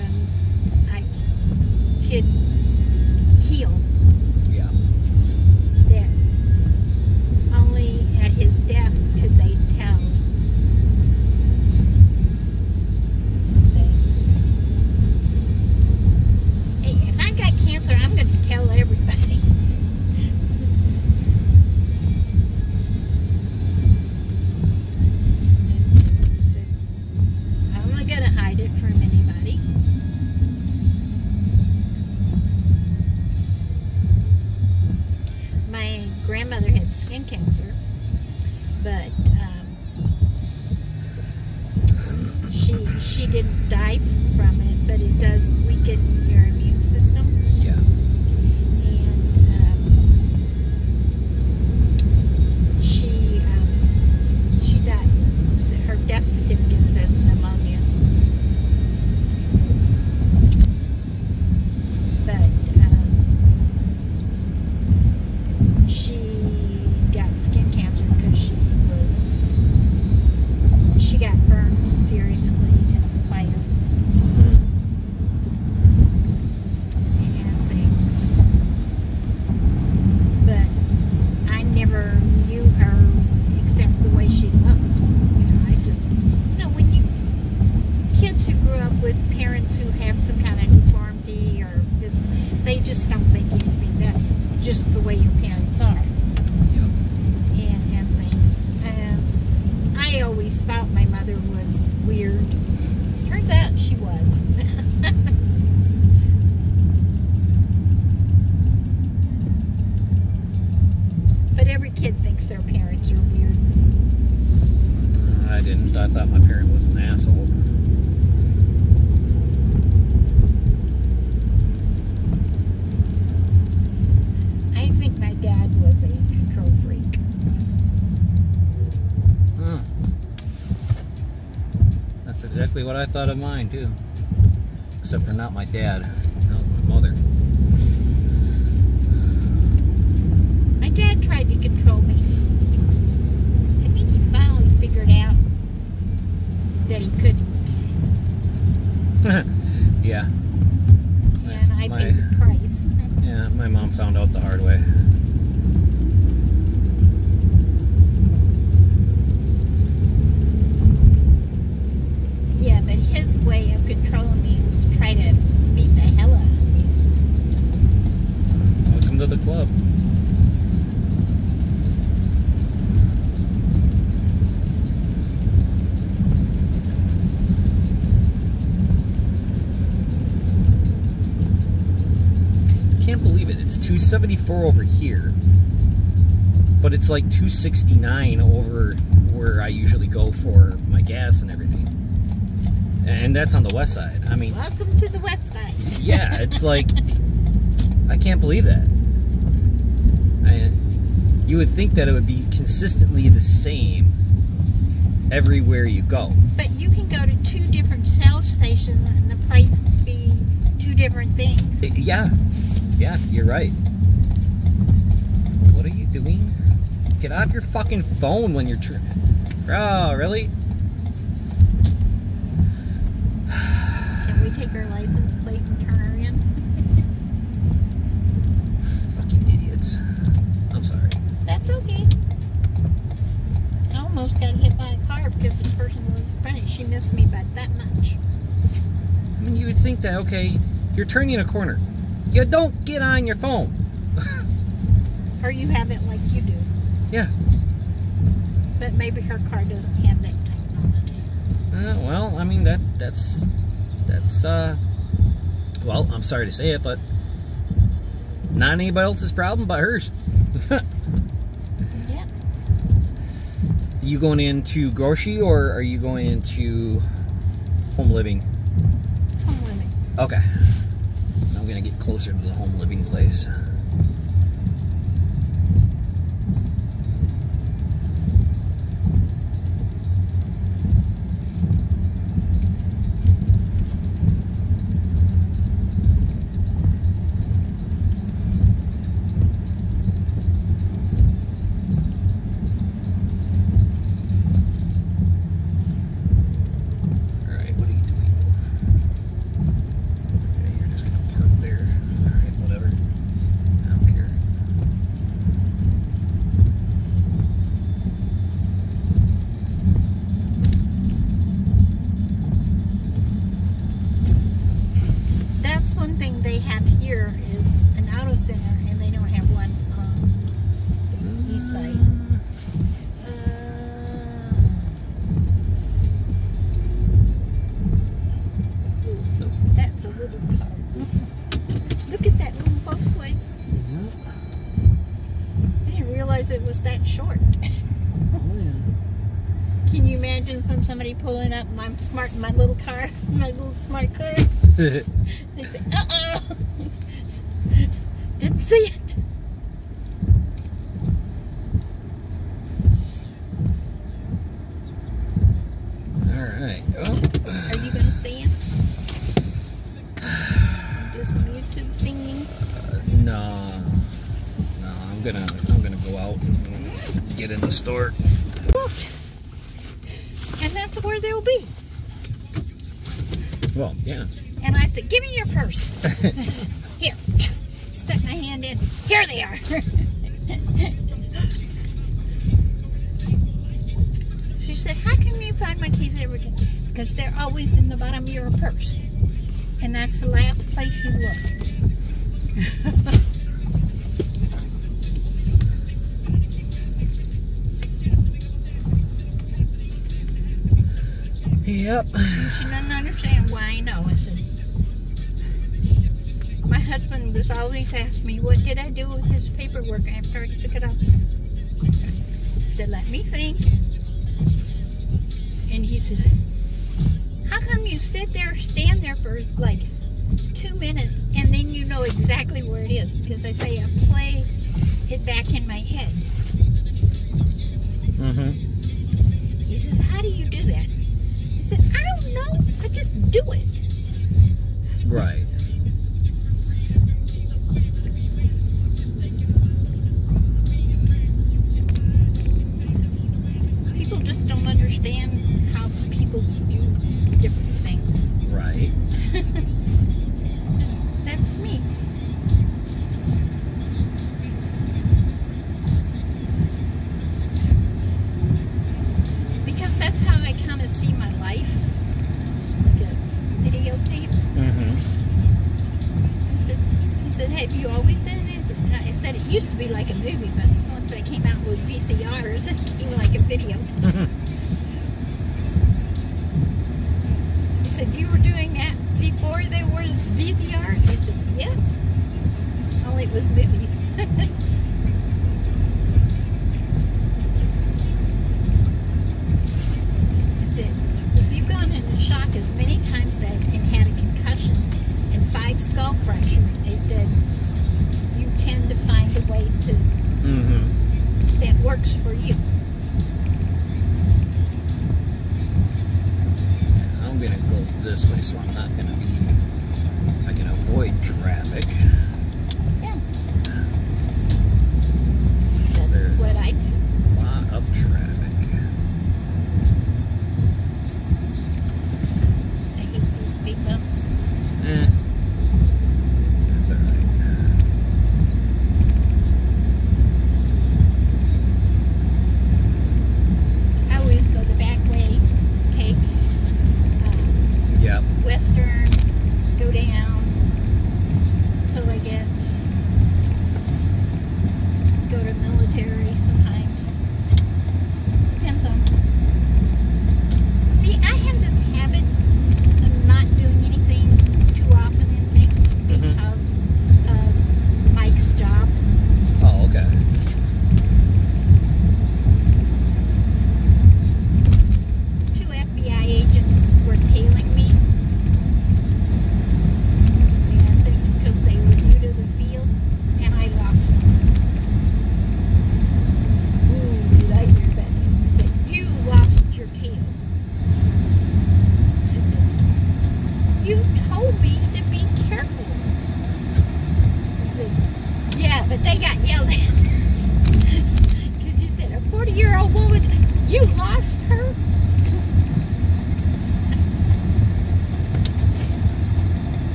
Speaker 1: what I thought of mine too. Except for not my dad. No. mother.
Speaker 2: My dad tried to control me. I think he finally figured out that he couldn't,
Speaker 1: yeah,
Speaker 2: and I
Speaker 1: my-
Speaker 2: paid the price.
Speaker 1: yeah. My mom found out the hard way.
Speaker 2: Yeah, but his way of controlling me was to try to beat the hell out of me.
Speaker 1: Welcome to the club. Can't believe it. It's 274 over here. But it's like 269 over where I usually go for my gas and everything. And that's on the west side. I mean,
Speaker 2: Welcome to the west side.
Speaker 1: yeah, it's like I can't believe that. I, you would think that it would be consistently the same everywhere you go.
Speaker 2: But you can go to two different cell stations and the price be two different things.
Speaker 1: Yeah, yeah, you're right. What are you doing? Get off your fucking phone when you're. Tr- oh, really?
Speaker 2: Can we take our license plate and turn her in?
Speaker 1: Fucking idiots. I'm sorry.
Speaker 2: That's okay. I almost got hit by a car because the person was Spanish. She missed me by that much.
Speaker 1: I mean, you would think that, okay, you're turning a corner. You don't get on your phone.
Speaker 2: Or you have maybe her car doesn't have that technology.
Speaker 1: Uh, well, I mean that that's that's uh well, I'm sorry to say it, but not anybody else's problem but hers.
Speaker 2: Yep.
Speaker 1: you going into grocery or are you going into home living?
Speaker 2: Home living.
Speaker 1: Okay. I'm gonna get closer to the home living place.
Speaker 2: Asking me, what did I do with his paperwork after understand how people do different things.
Speaker 1: Right. so
Speaker 2: that's me.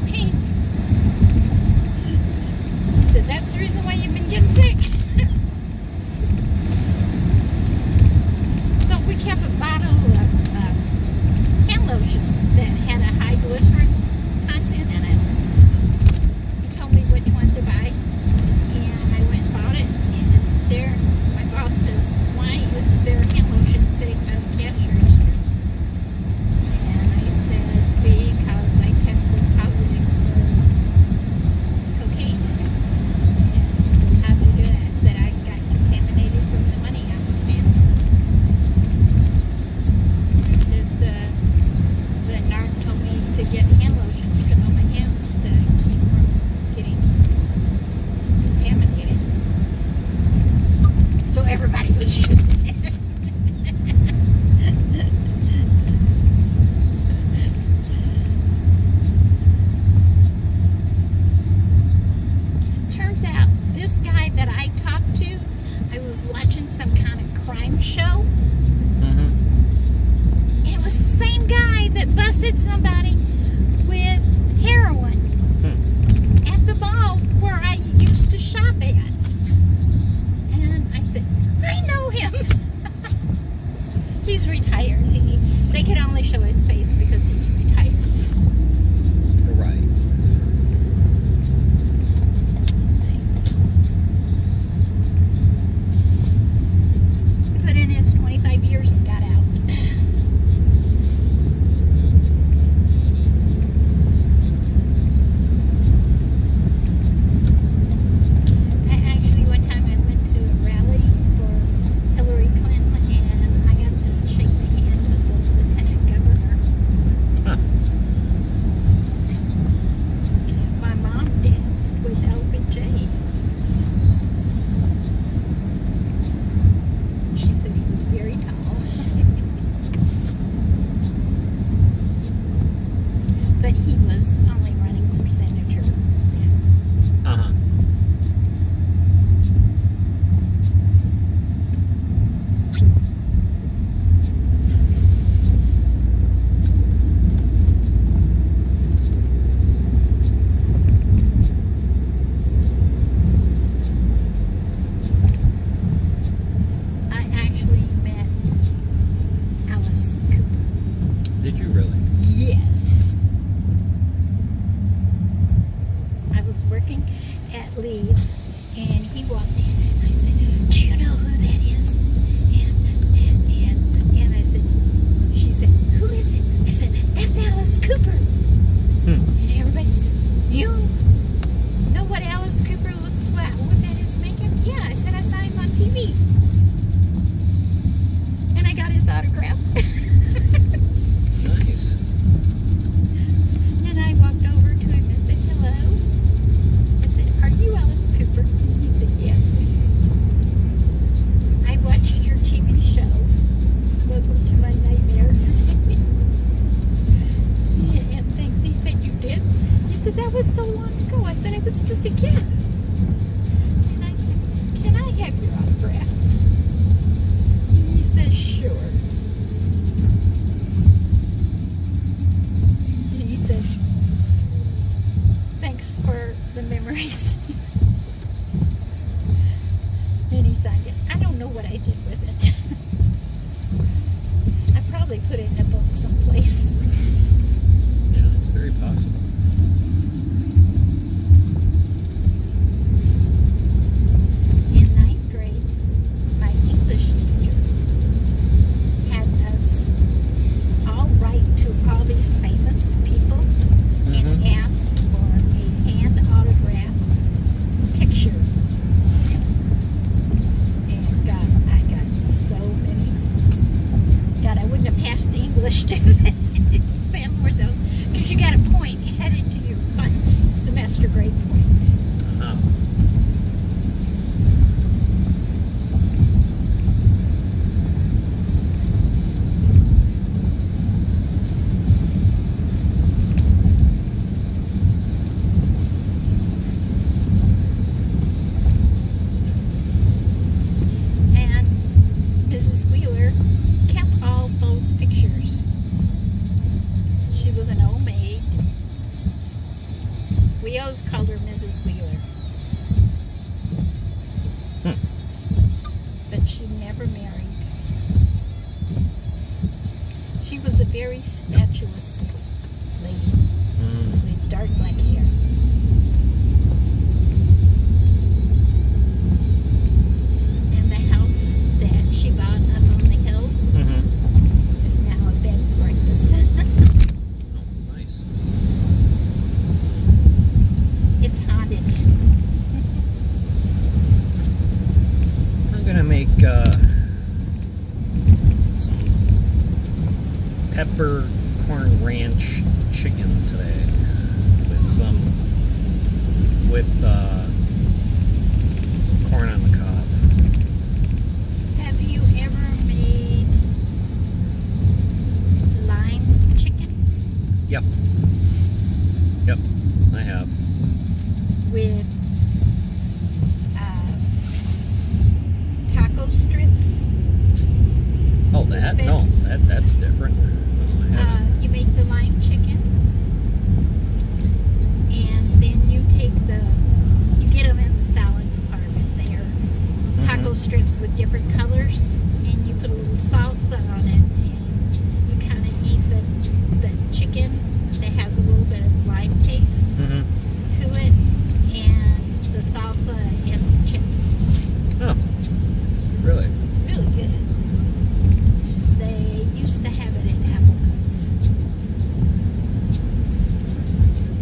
Speaker 2: cocaine. He said, that's the reason why you've been getting sick. so we kept a bottle of uh, hand lotion that had a high glycerin content in it.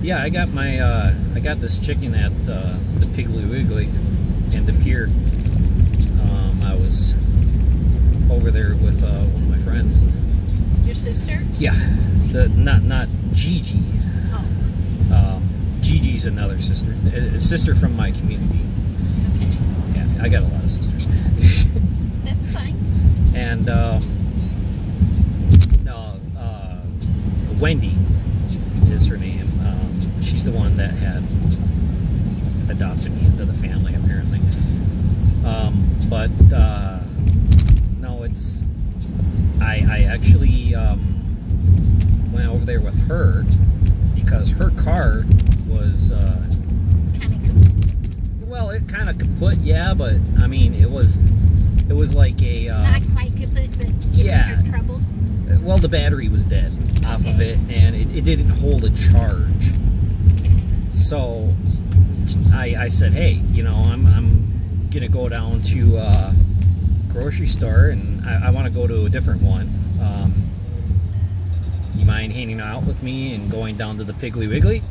Speaker 1: Yeah, I got my uh, I got this chicken at uh, the Piggly Wiggly in De Pere. Um, I was over there with uh, one of my friends.
Speaker 2: Your sister?
Speaker 1: Yeah, the not not Gigi.
Speaker 2: Oh,
Speaker 1: Um, Gigi's another sister, a a sister from my community.
Speaker 2: okay.
Speaker 1: Yeah, I got a lot of sisters.
Speaker 2: That's fine.
Speaker 1: and um, no, uh, Wendy the one that had adopted me into the family, apparently. Um, but uh, no, it's I, I actually um, went over there with her because her car was. Uh,
Speaker 2: Kind of
Speaker 1: well, it kind of kaput, yeah, but I mean, it was, it was like a, uh,
Speaker 2: not quite kaput, but
Speaker 1: yeah.
Speaker 2: her trouble.
Speaker 1: well, the battery was dead off of it, and it, it didn't hold a charge. So, I, I said, hey, you know, I'm, I'm gonna go down to uh, grocery store, and I, I want to go to a different one. Um, you mind hanging out with me and going down to the Piggly Wiggly?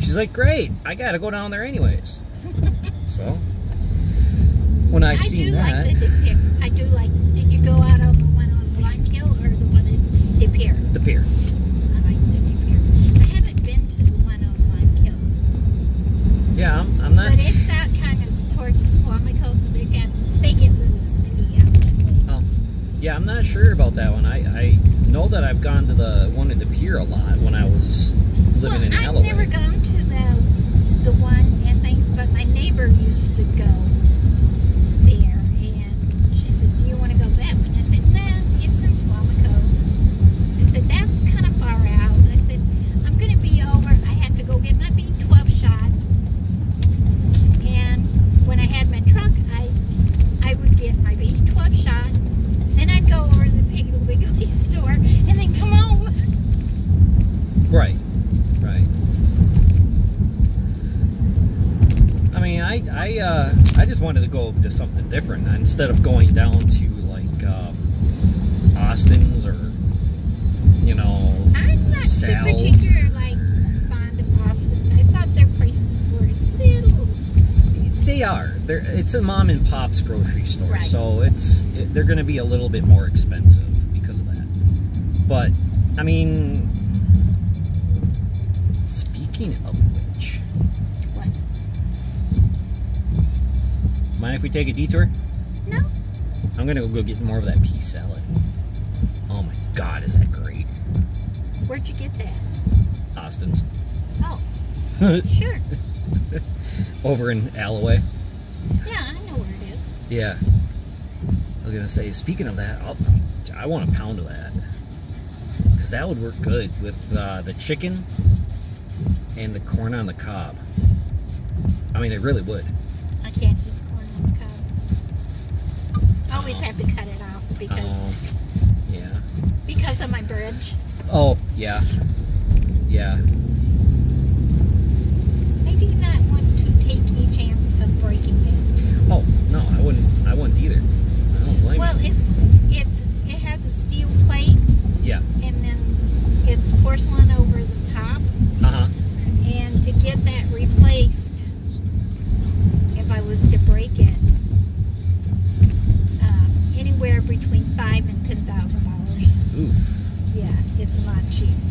Speaker 1: She's like, great, I gotta go down there anyways. so, when I,
Speaker 2: I
Speaker 1: seen
Speaker 2: do
Speaker 1: that,
Speaker 2: like the I do like. Did you go out on the one on Lime Hill or the one in De Pere?
Speaker 1: De Pere.
Speaker 2: I like the De Pere. I haven't been to the one on Lime Hill,
Speaker 1: Yeah, I'm, I'm not.
Speaker 2: but it's out kind of towards Suamico, so they get they get loose that. Oh,
Speaker 1: yeah, I'm not sure about that one. I, I know that I've gone to the one at De Pere a lot when I was living
Speaker 2: well,
Speaker 1: in
Speaker 2: I've
Speaker 1: Allouez.
Speaker 2: never gone to the the one and things, but my neighbor used to go there, and she said, "Do you want to go that one?" I said, "Nah, it's in Suamico." I said, "That's kind of far out." I said, "I'm going to be over. I have to go get my B12 shot, and when I had my truck, I I would get my B12 shot, then I'd go over to the Piggly Wiggly store, and then come home."
Speaker 1: Right, right. I mean, I I uh, I just wanted to something different instead of going down to like um, Austin's or you know
Speaker 2: I'm not too
Speaker 1: Sal's.
Speaker 2: particular like fond of Austin's. I thought their prices were little.
Speaker 1: They are. They're, it's a mom and pop's grocery store,
Speaker 2: Right.
Speaker 1: so it's it, they're going to be a little bit more expensive because of that. But I mean, if we take a detour?
Speaker 2: No.
Speaker 1: I'm going to go get more of that pea salad. Oh my God, is that great?
Speaker 2: Where'd you get that?
Speaker 1: Austin's
Speaker 2: Oh, sure.
Speaker 1: over in Allouez.
Speaker 2: Yeah, I know where it is.
Speaker 1: Yeah. I was gonna say, speaking of that, I'll, I want a pound of that because that would work good with uh, the chicken and the corn on the cob. I mean, it really would.
Speaker 2: always have to cut it off because um, yeah because of my bridge.
Speaker 1: Oh yeah, yeah.
Speaker 2: I do not want to take a chance of breaking it.
Speaker 1: Oh no, I wouldn't. I wouldn't either. I don't blame.
Speaker 2: Well,
Speaker 1: you.
Speaker 2: it's it's it has a steel plate.
Speaker 1: Yeah.
Speaker 2: And then it's porcelain over the top.
Speaker 1: Uh huh.
Speaker 2: And to get that replaced, if I was to break it, anywhere between five and ten thousand dollars.
Speaker 1: Oof.
Speaker 2: Yeah, it's not cheap.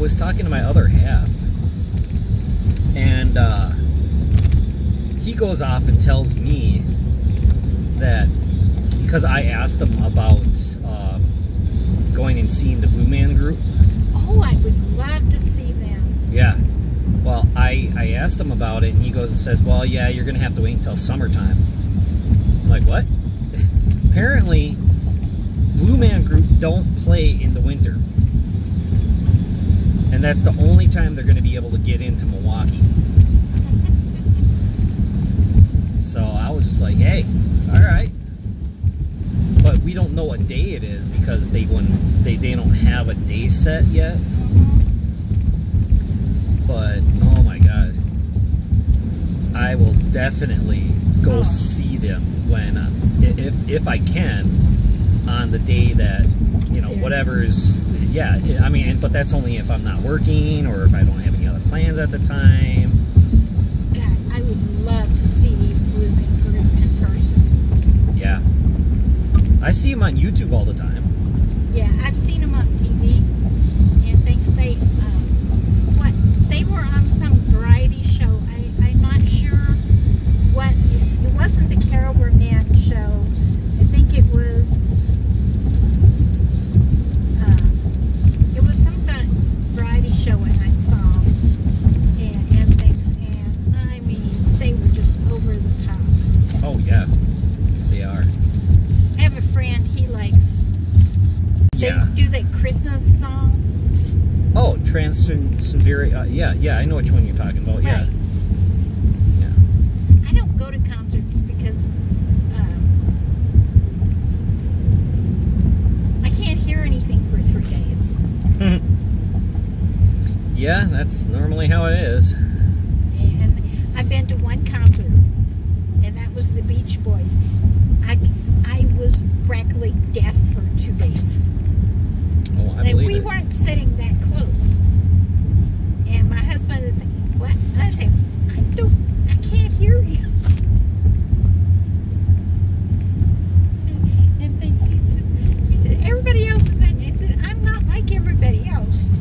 Speaker 2: Was
Speaker 1: talking to my other half, and uh, he goes off and tells me that because I asked him about um, going and seeing the Blue Man Group.
Speaker 2: Oh, I would love to see them.
Speaker 1: Yeah. Well, I I asked him about it, and he goes and says, "Well, yeah, you're gonna have to wait until summertime." I'm like, what? Apparently, Blue Man Group don't play in the winter, and that's the only time they're gonna be able to get into Milwaukee. So I was just like, "Hey, all right." But we don't know what day it is because they when they, they don't have a day set yet but oh my god i will definitely go
Speaker 2: Oh.
Speaker 1: see them when uh, if if i can on the day that you know
Speaker 2: Yeah.
Speaker 1: whatever's yeah i mean but that's only if i'm not working or if i don't have any other plans at the time.
Speaker 2: God, I would love to see Blue Man Group in person.
Speaker 1: yeah. I see them on youtube all the time.
Speaker 2: Yeah, I've seen them on TV, and thanks they, um, what they were on some variety show. I, I'm not sure what. It, it wasn't the Carol Burnett show. I think it was. Um, it was some kind of variety show, and I saw 'em and, and things, and I mean they were just over the top.
Speaker 1: oh yeah they are
Speaker 2: I have a friend. He likes. They
Speaker 1: yeah
Speaker 2: do that Christmas song.
Speaker 1: Trans uh, yeah yeah i know which one you're talking about yeah. Yeah.
Speaker 2: I don't go to concerts because um, I can't hear anything for three days.
Speaker 1: yeah that's normally how it is
Speaker 2: And I've been to one concert, and that was the Beach Boys. I, I was practically deaf for two days.
Speaker 1: oh i
Speaker 2: and
Speaker 1: believe
Speaker 2: we
Speaker 1: it
Speaker 2: weren't sitting that close. And my husband is saying, What? And I said, I don't, I can't hear you. And things, he says, he said, Everybody else is fine. I said, I'm not like everybody else.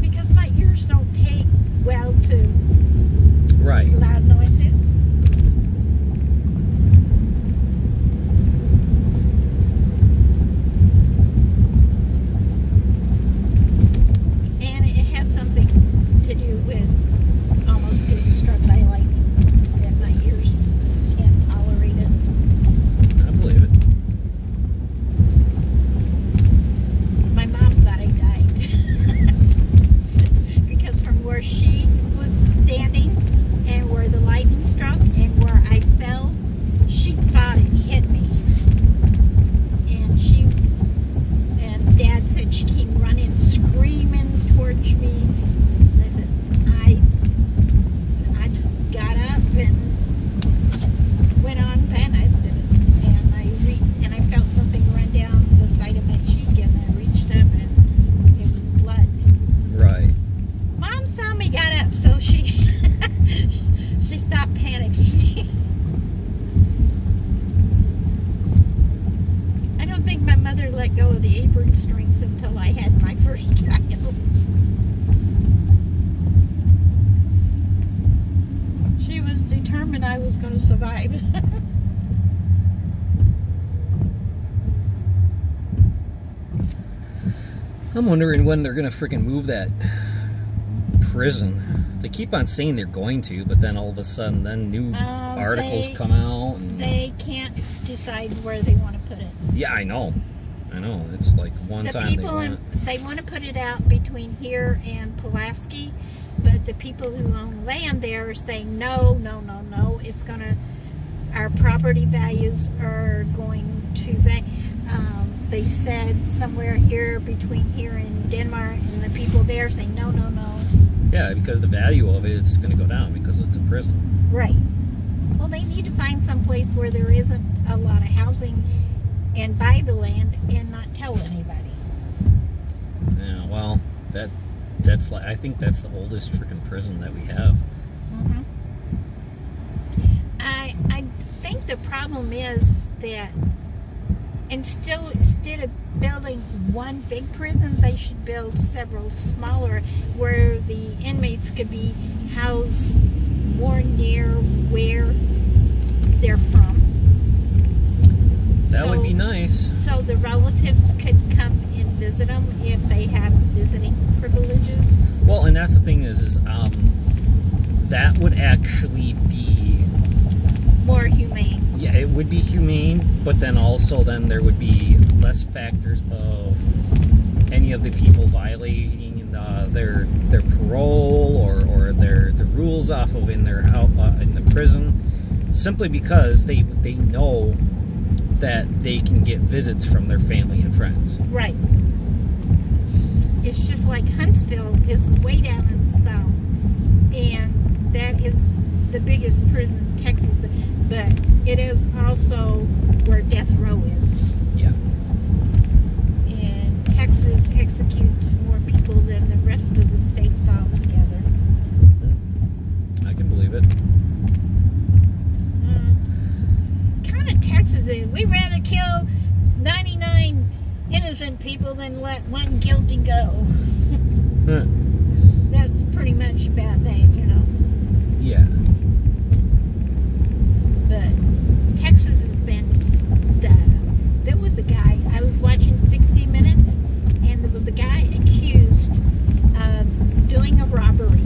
Speaker 2: Because my ears don't take well to
Speaker 1: right
Speaker 2: loud noises. And it has something to do with almost getting struck by lightning. That my ears can't tolerate it.
Speaker 1: i believe it
Speaker 2: My mom thought I died. because from where she was standing and where the lightning struck and where I fell, she thought it hit me. And she and dad said she came running screaming towards me. And I said, I I just got up and went on and I said and I re- and I felt something run down the side of my cheek and I reached up and it was blood.
Speaker 1: right
Speaker 2: Mom saw me got up, so she she stopped panicking. I don't think my mother let go of the apron strings until I had my first child. She was determined I was going to survive.
Speaker 1: I'm wondering when they're gonna freaking move that prison. They keep on saying they're going to, but then all of a sudden, then new
Speaker 2: Um,
Speaker 1: articles
Speaker 2: they-
Speaker 1: come out. And,
Speaker 2: they can't decide where they want to put it.
Speaker 1: yeah, I know, I know. It's like one
Speaker 2: the
Speaker 1: time they
Speaker 2: people in,
Speaker 1: want.
Speaker 2: they want to put it out between here and Pulaski, but the people who own land there are saying no, no, no, no. It's gonna our property values are going to. Um, they said somewhere here between here and Denmark, and the people there say no, no, no.
Speaker 1: Yeah, because the value of it is going to go down because it's a prison.
Speaker 2: Right. Well, they need to find some place where there isn't a lot of housing, and buy the land and not tell anybody.
Speaker 1: Yeah, well, that that's like I think that's the oldest freaking prison that we have.
Speaker 2: hmm I I think the problem is that instead instead of building one big prison, they should build several smaller, where the inmates could be housed more near where they're from.
Speaker 1: That would be nice.
Speaker 2: So the relatives could come and visit them if they have visiting privileges.
Speaker 1: Well, and that's the thing is, is um, that would actually be
Speaker 2: More humane.
Speaker 1: Yeah, it would be humane, but then also then there would be less factors of any of the people violating uh, their their parole or, or their the rules off of in their uh, in the prison, simply because they they know that they can get visits from their family and friends.
Speaker 2: Right. It's just like Huntsville is way down in the south, and that is the biggest prison in Texas. But it is also where death row is.
Speaker 1: Yeah.
Speaker 2: And Texas executes more people than the rest of the states altogether.
Speaker 1: I can believe it. Mm.
Speaker 2: kind of Texas is. We rather kill 99 innocent people than let one guilty go.
Speaker 1: Huh.
Speaker 2: That's pretty much about that, you know.
Speaker 1: Yeah.
Speaker 2: But Texas has been. Uh, there was a guy, I was watching 60 Minutes, and there was a guy accused of doing a robbery.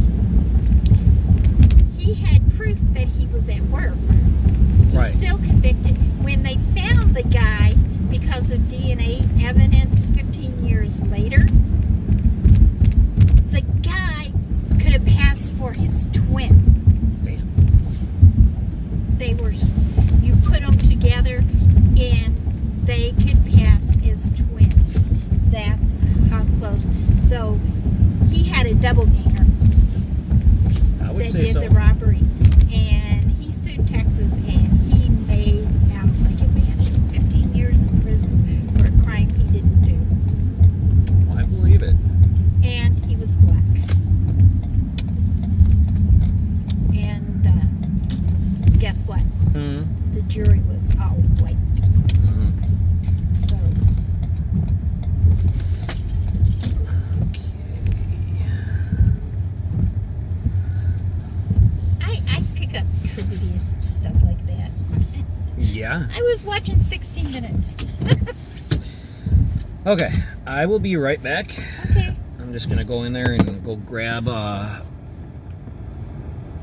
Speaker 2: He had proof that he was at work. He's
Speaker 1: Right.
Speaker 2: still convicted. When they found the guy because of DNA evidence 15 years later, the guy could have passed for his twin.
Speaker 1: Damn.
Speaker 2: They were, s- you put them together and they could pass as twins. That's how close. So he had a double ganger
Speaker 1: I would
Speaker 2: that
Speaker 1: say
Speaker 2: did
Speaker 1: so.
Speaker 2: the robbery. And he sued Texas and he made out like a man. 15 years in prison for a crime he didn't do.
Speaker 1: I believe it.
Speaker 2: And he was black. And uh, guess what?
Speaker 1: Hmm.
Speaker 2: The jury was all white.
Speaker 1: Mhm.
Speaker 2: So I, I pick up trivia stuff like that.
Speaker 1: Yeah.
Speaker 2: I was watching 60 Minutes.
Speaker 1: Okay. I will be right back.
Speaker 2: Okay.
Speaker 1: I'm just gonna go in there and go grab uh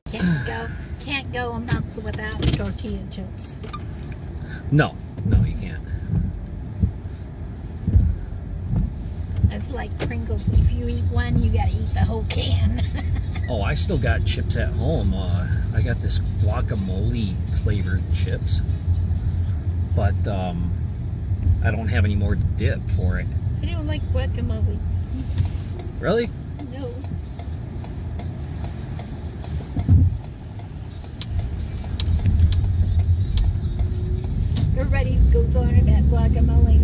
Speaker 2: Can't go can't go a month without tortilla chips.
Speaker 1: no. No, you can't.
Speaker 2: It's like Pringles. If you eat one, you gotta eat the whole can.
Speaker 1: Oh, I still got chips at home. Uh I got this guacamole flavored chips. But um I don't have any more dip for it.
Speaker 2: I don't like guacamole.
Speaker 1: Really?
Speaker 2: No. Everybody goes on about guacamole,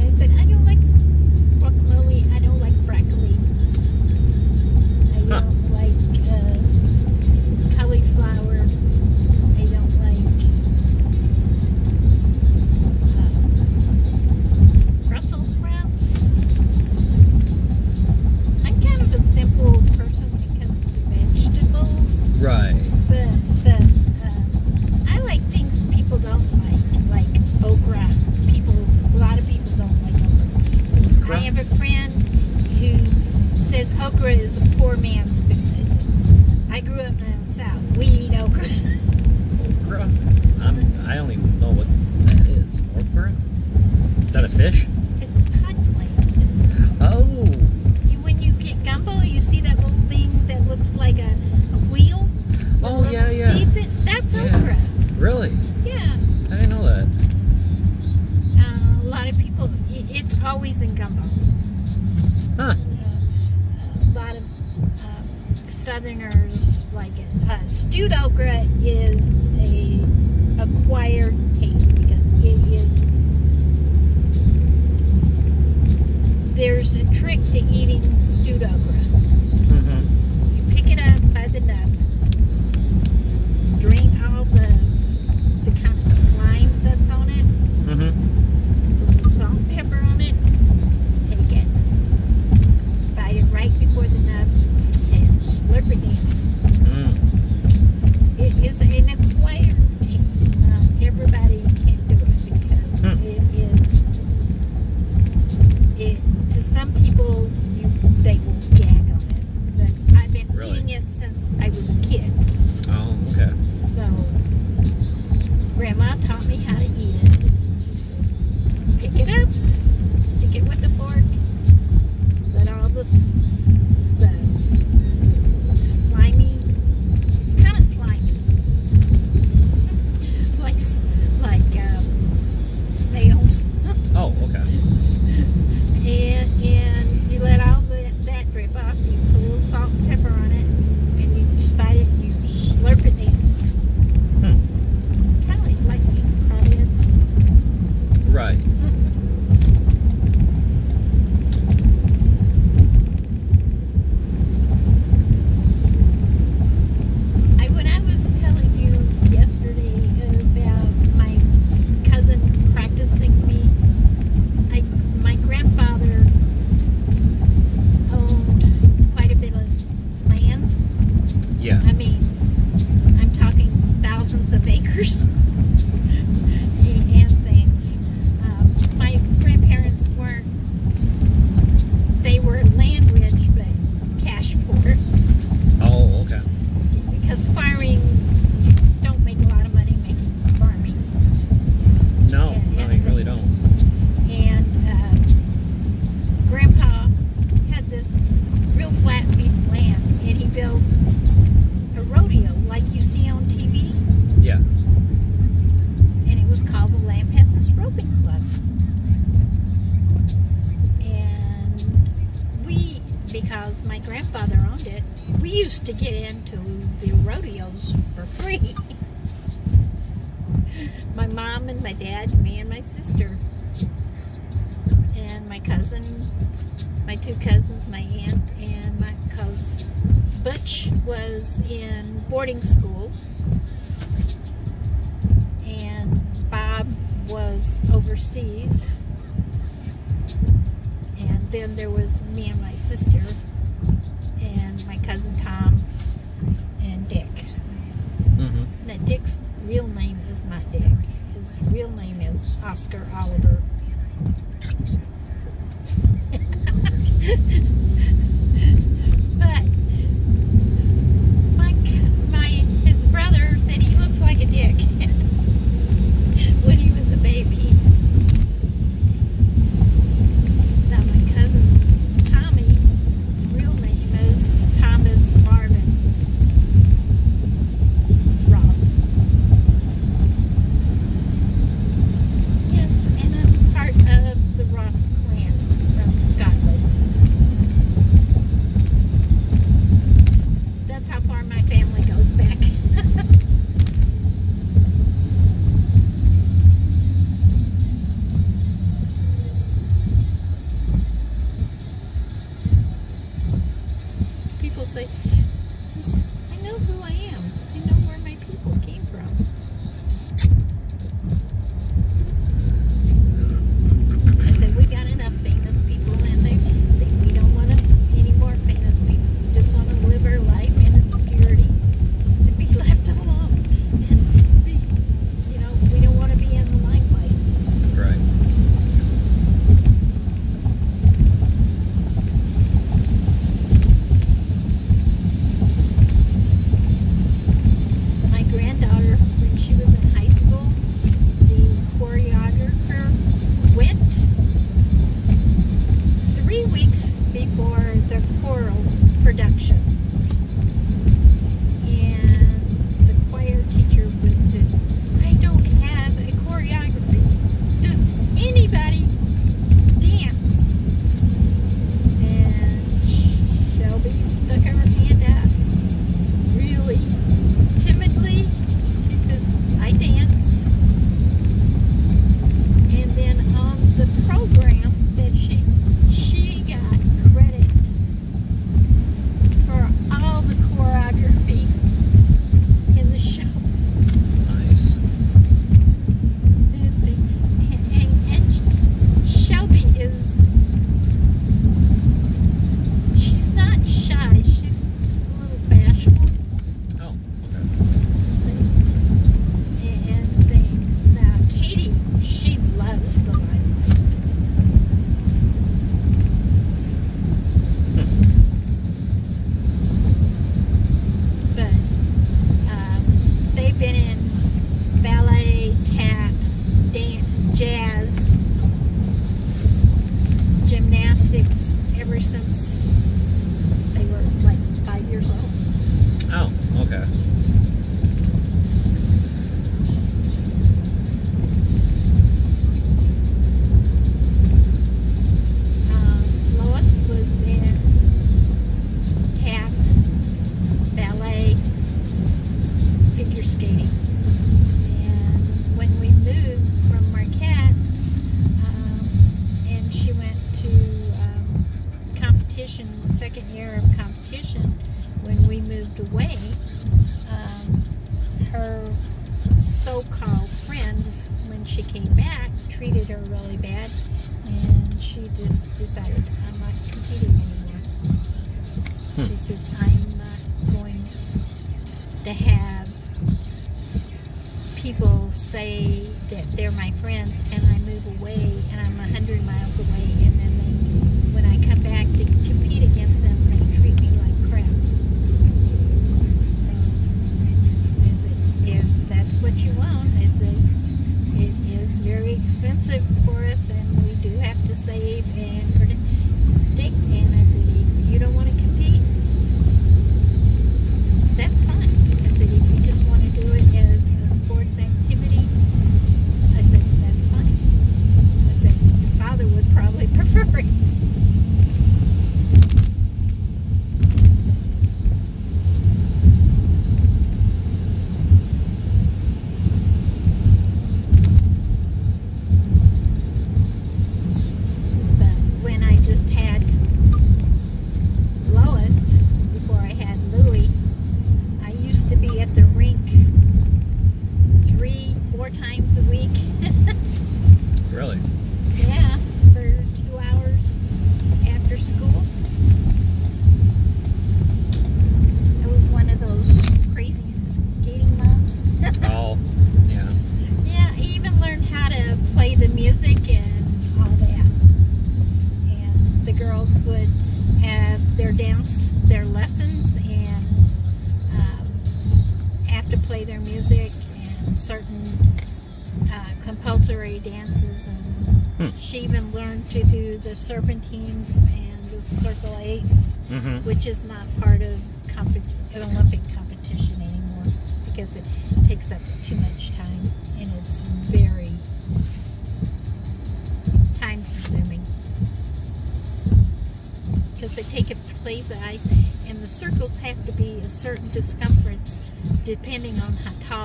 Speaker 2: far my family goes back.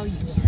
Speaker 2: How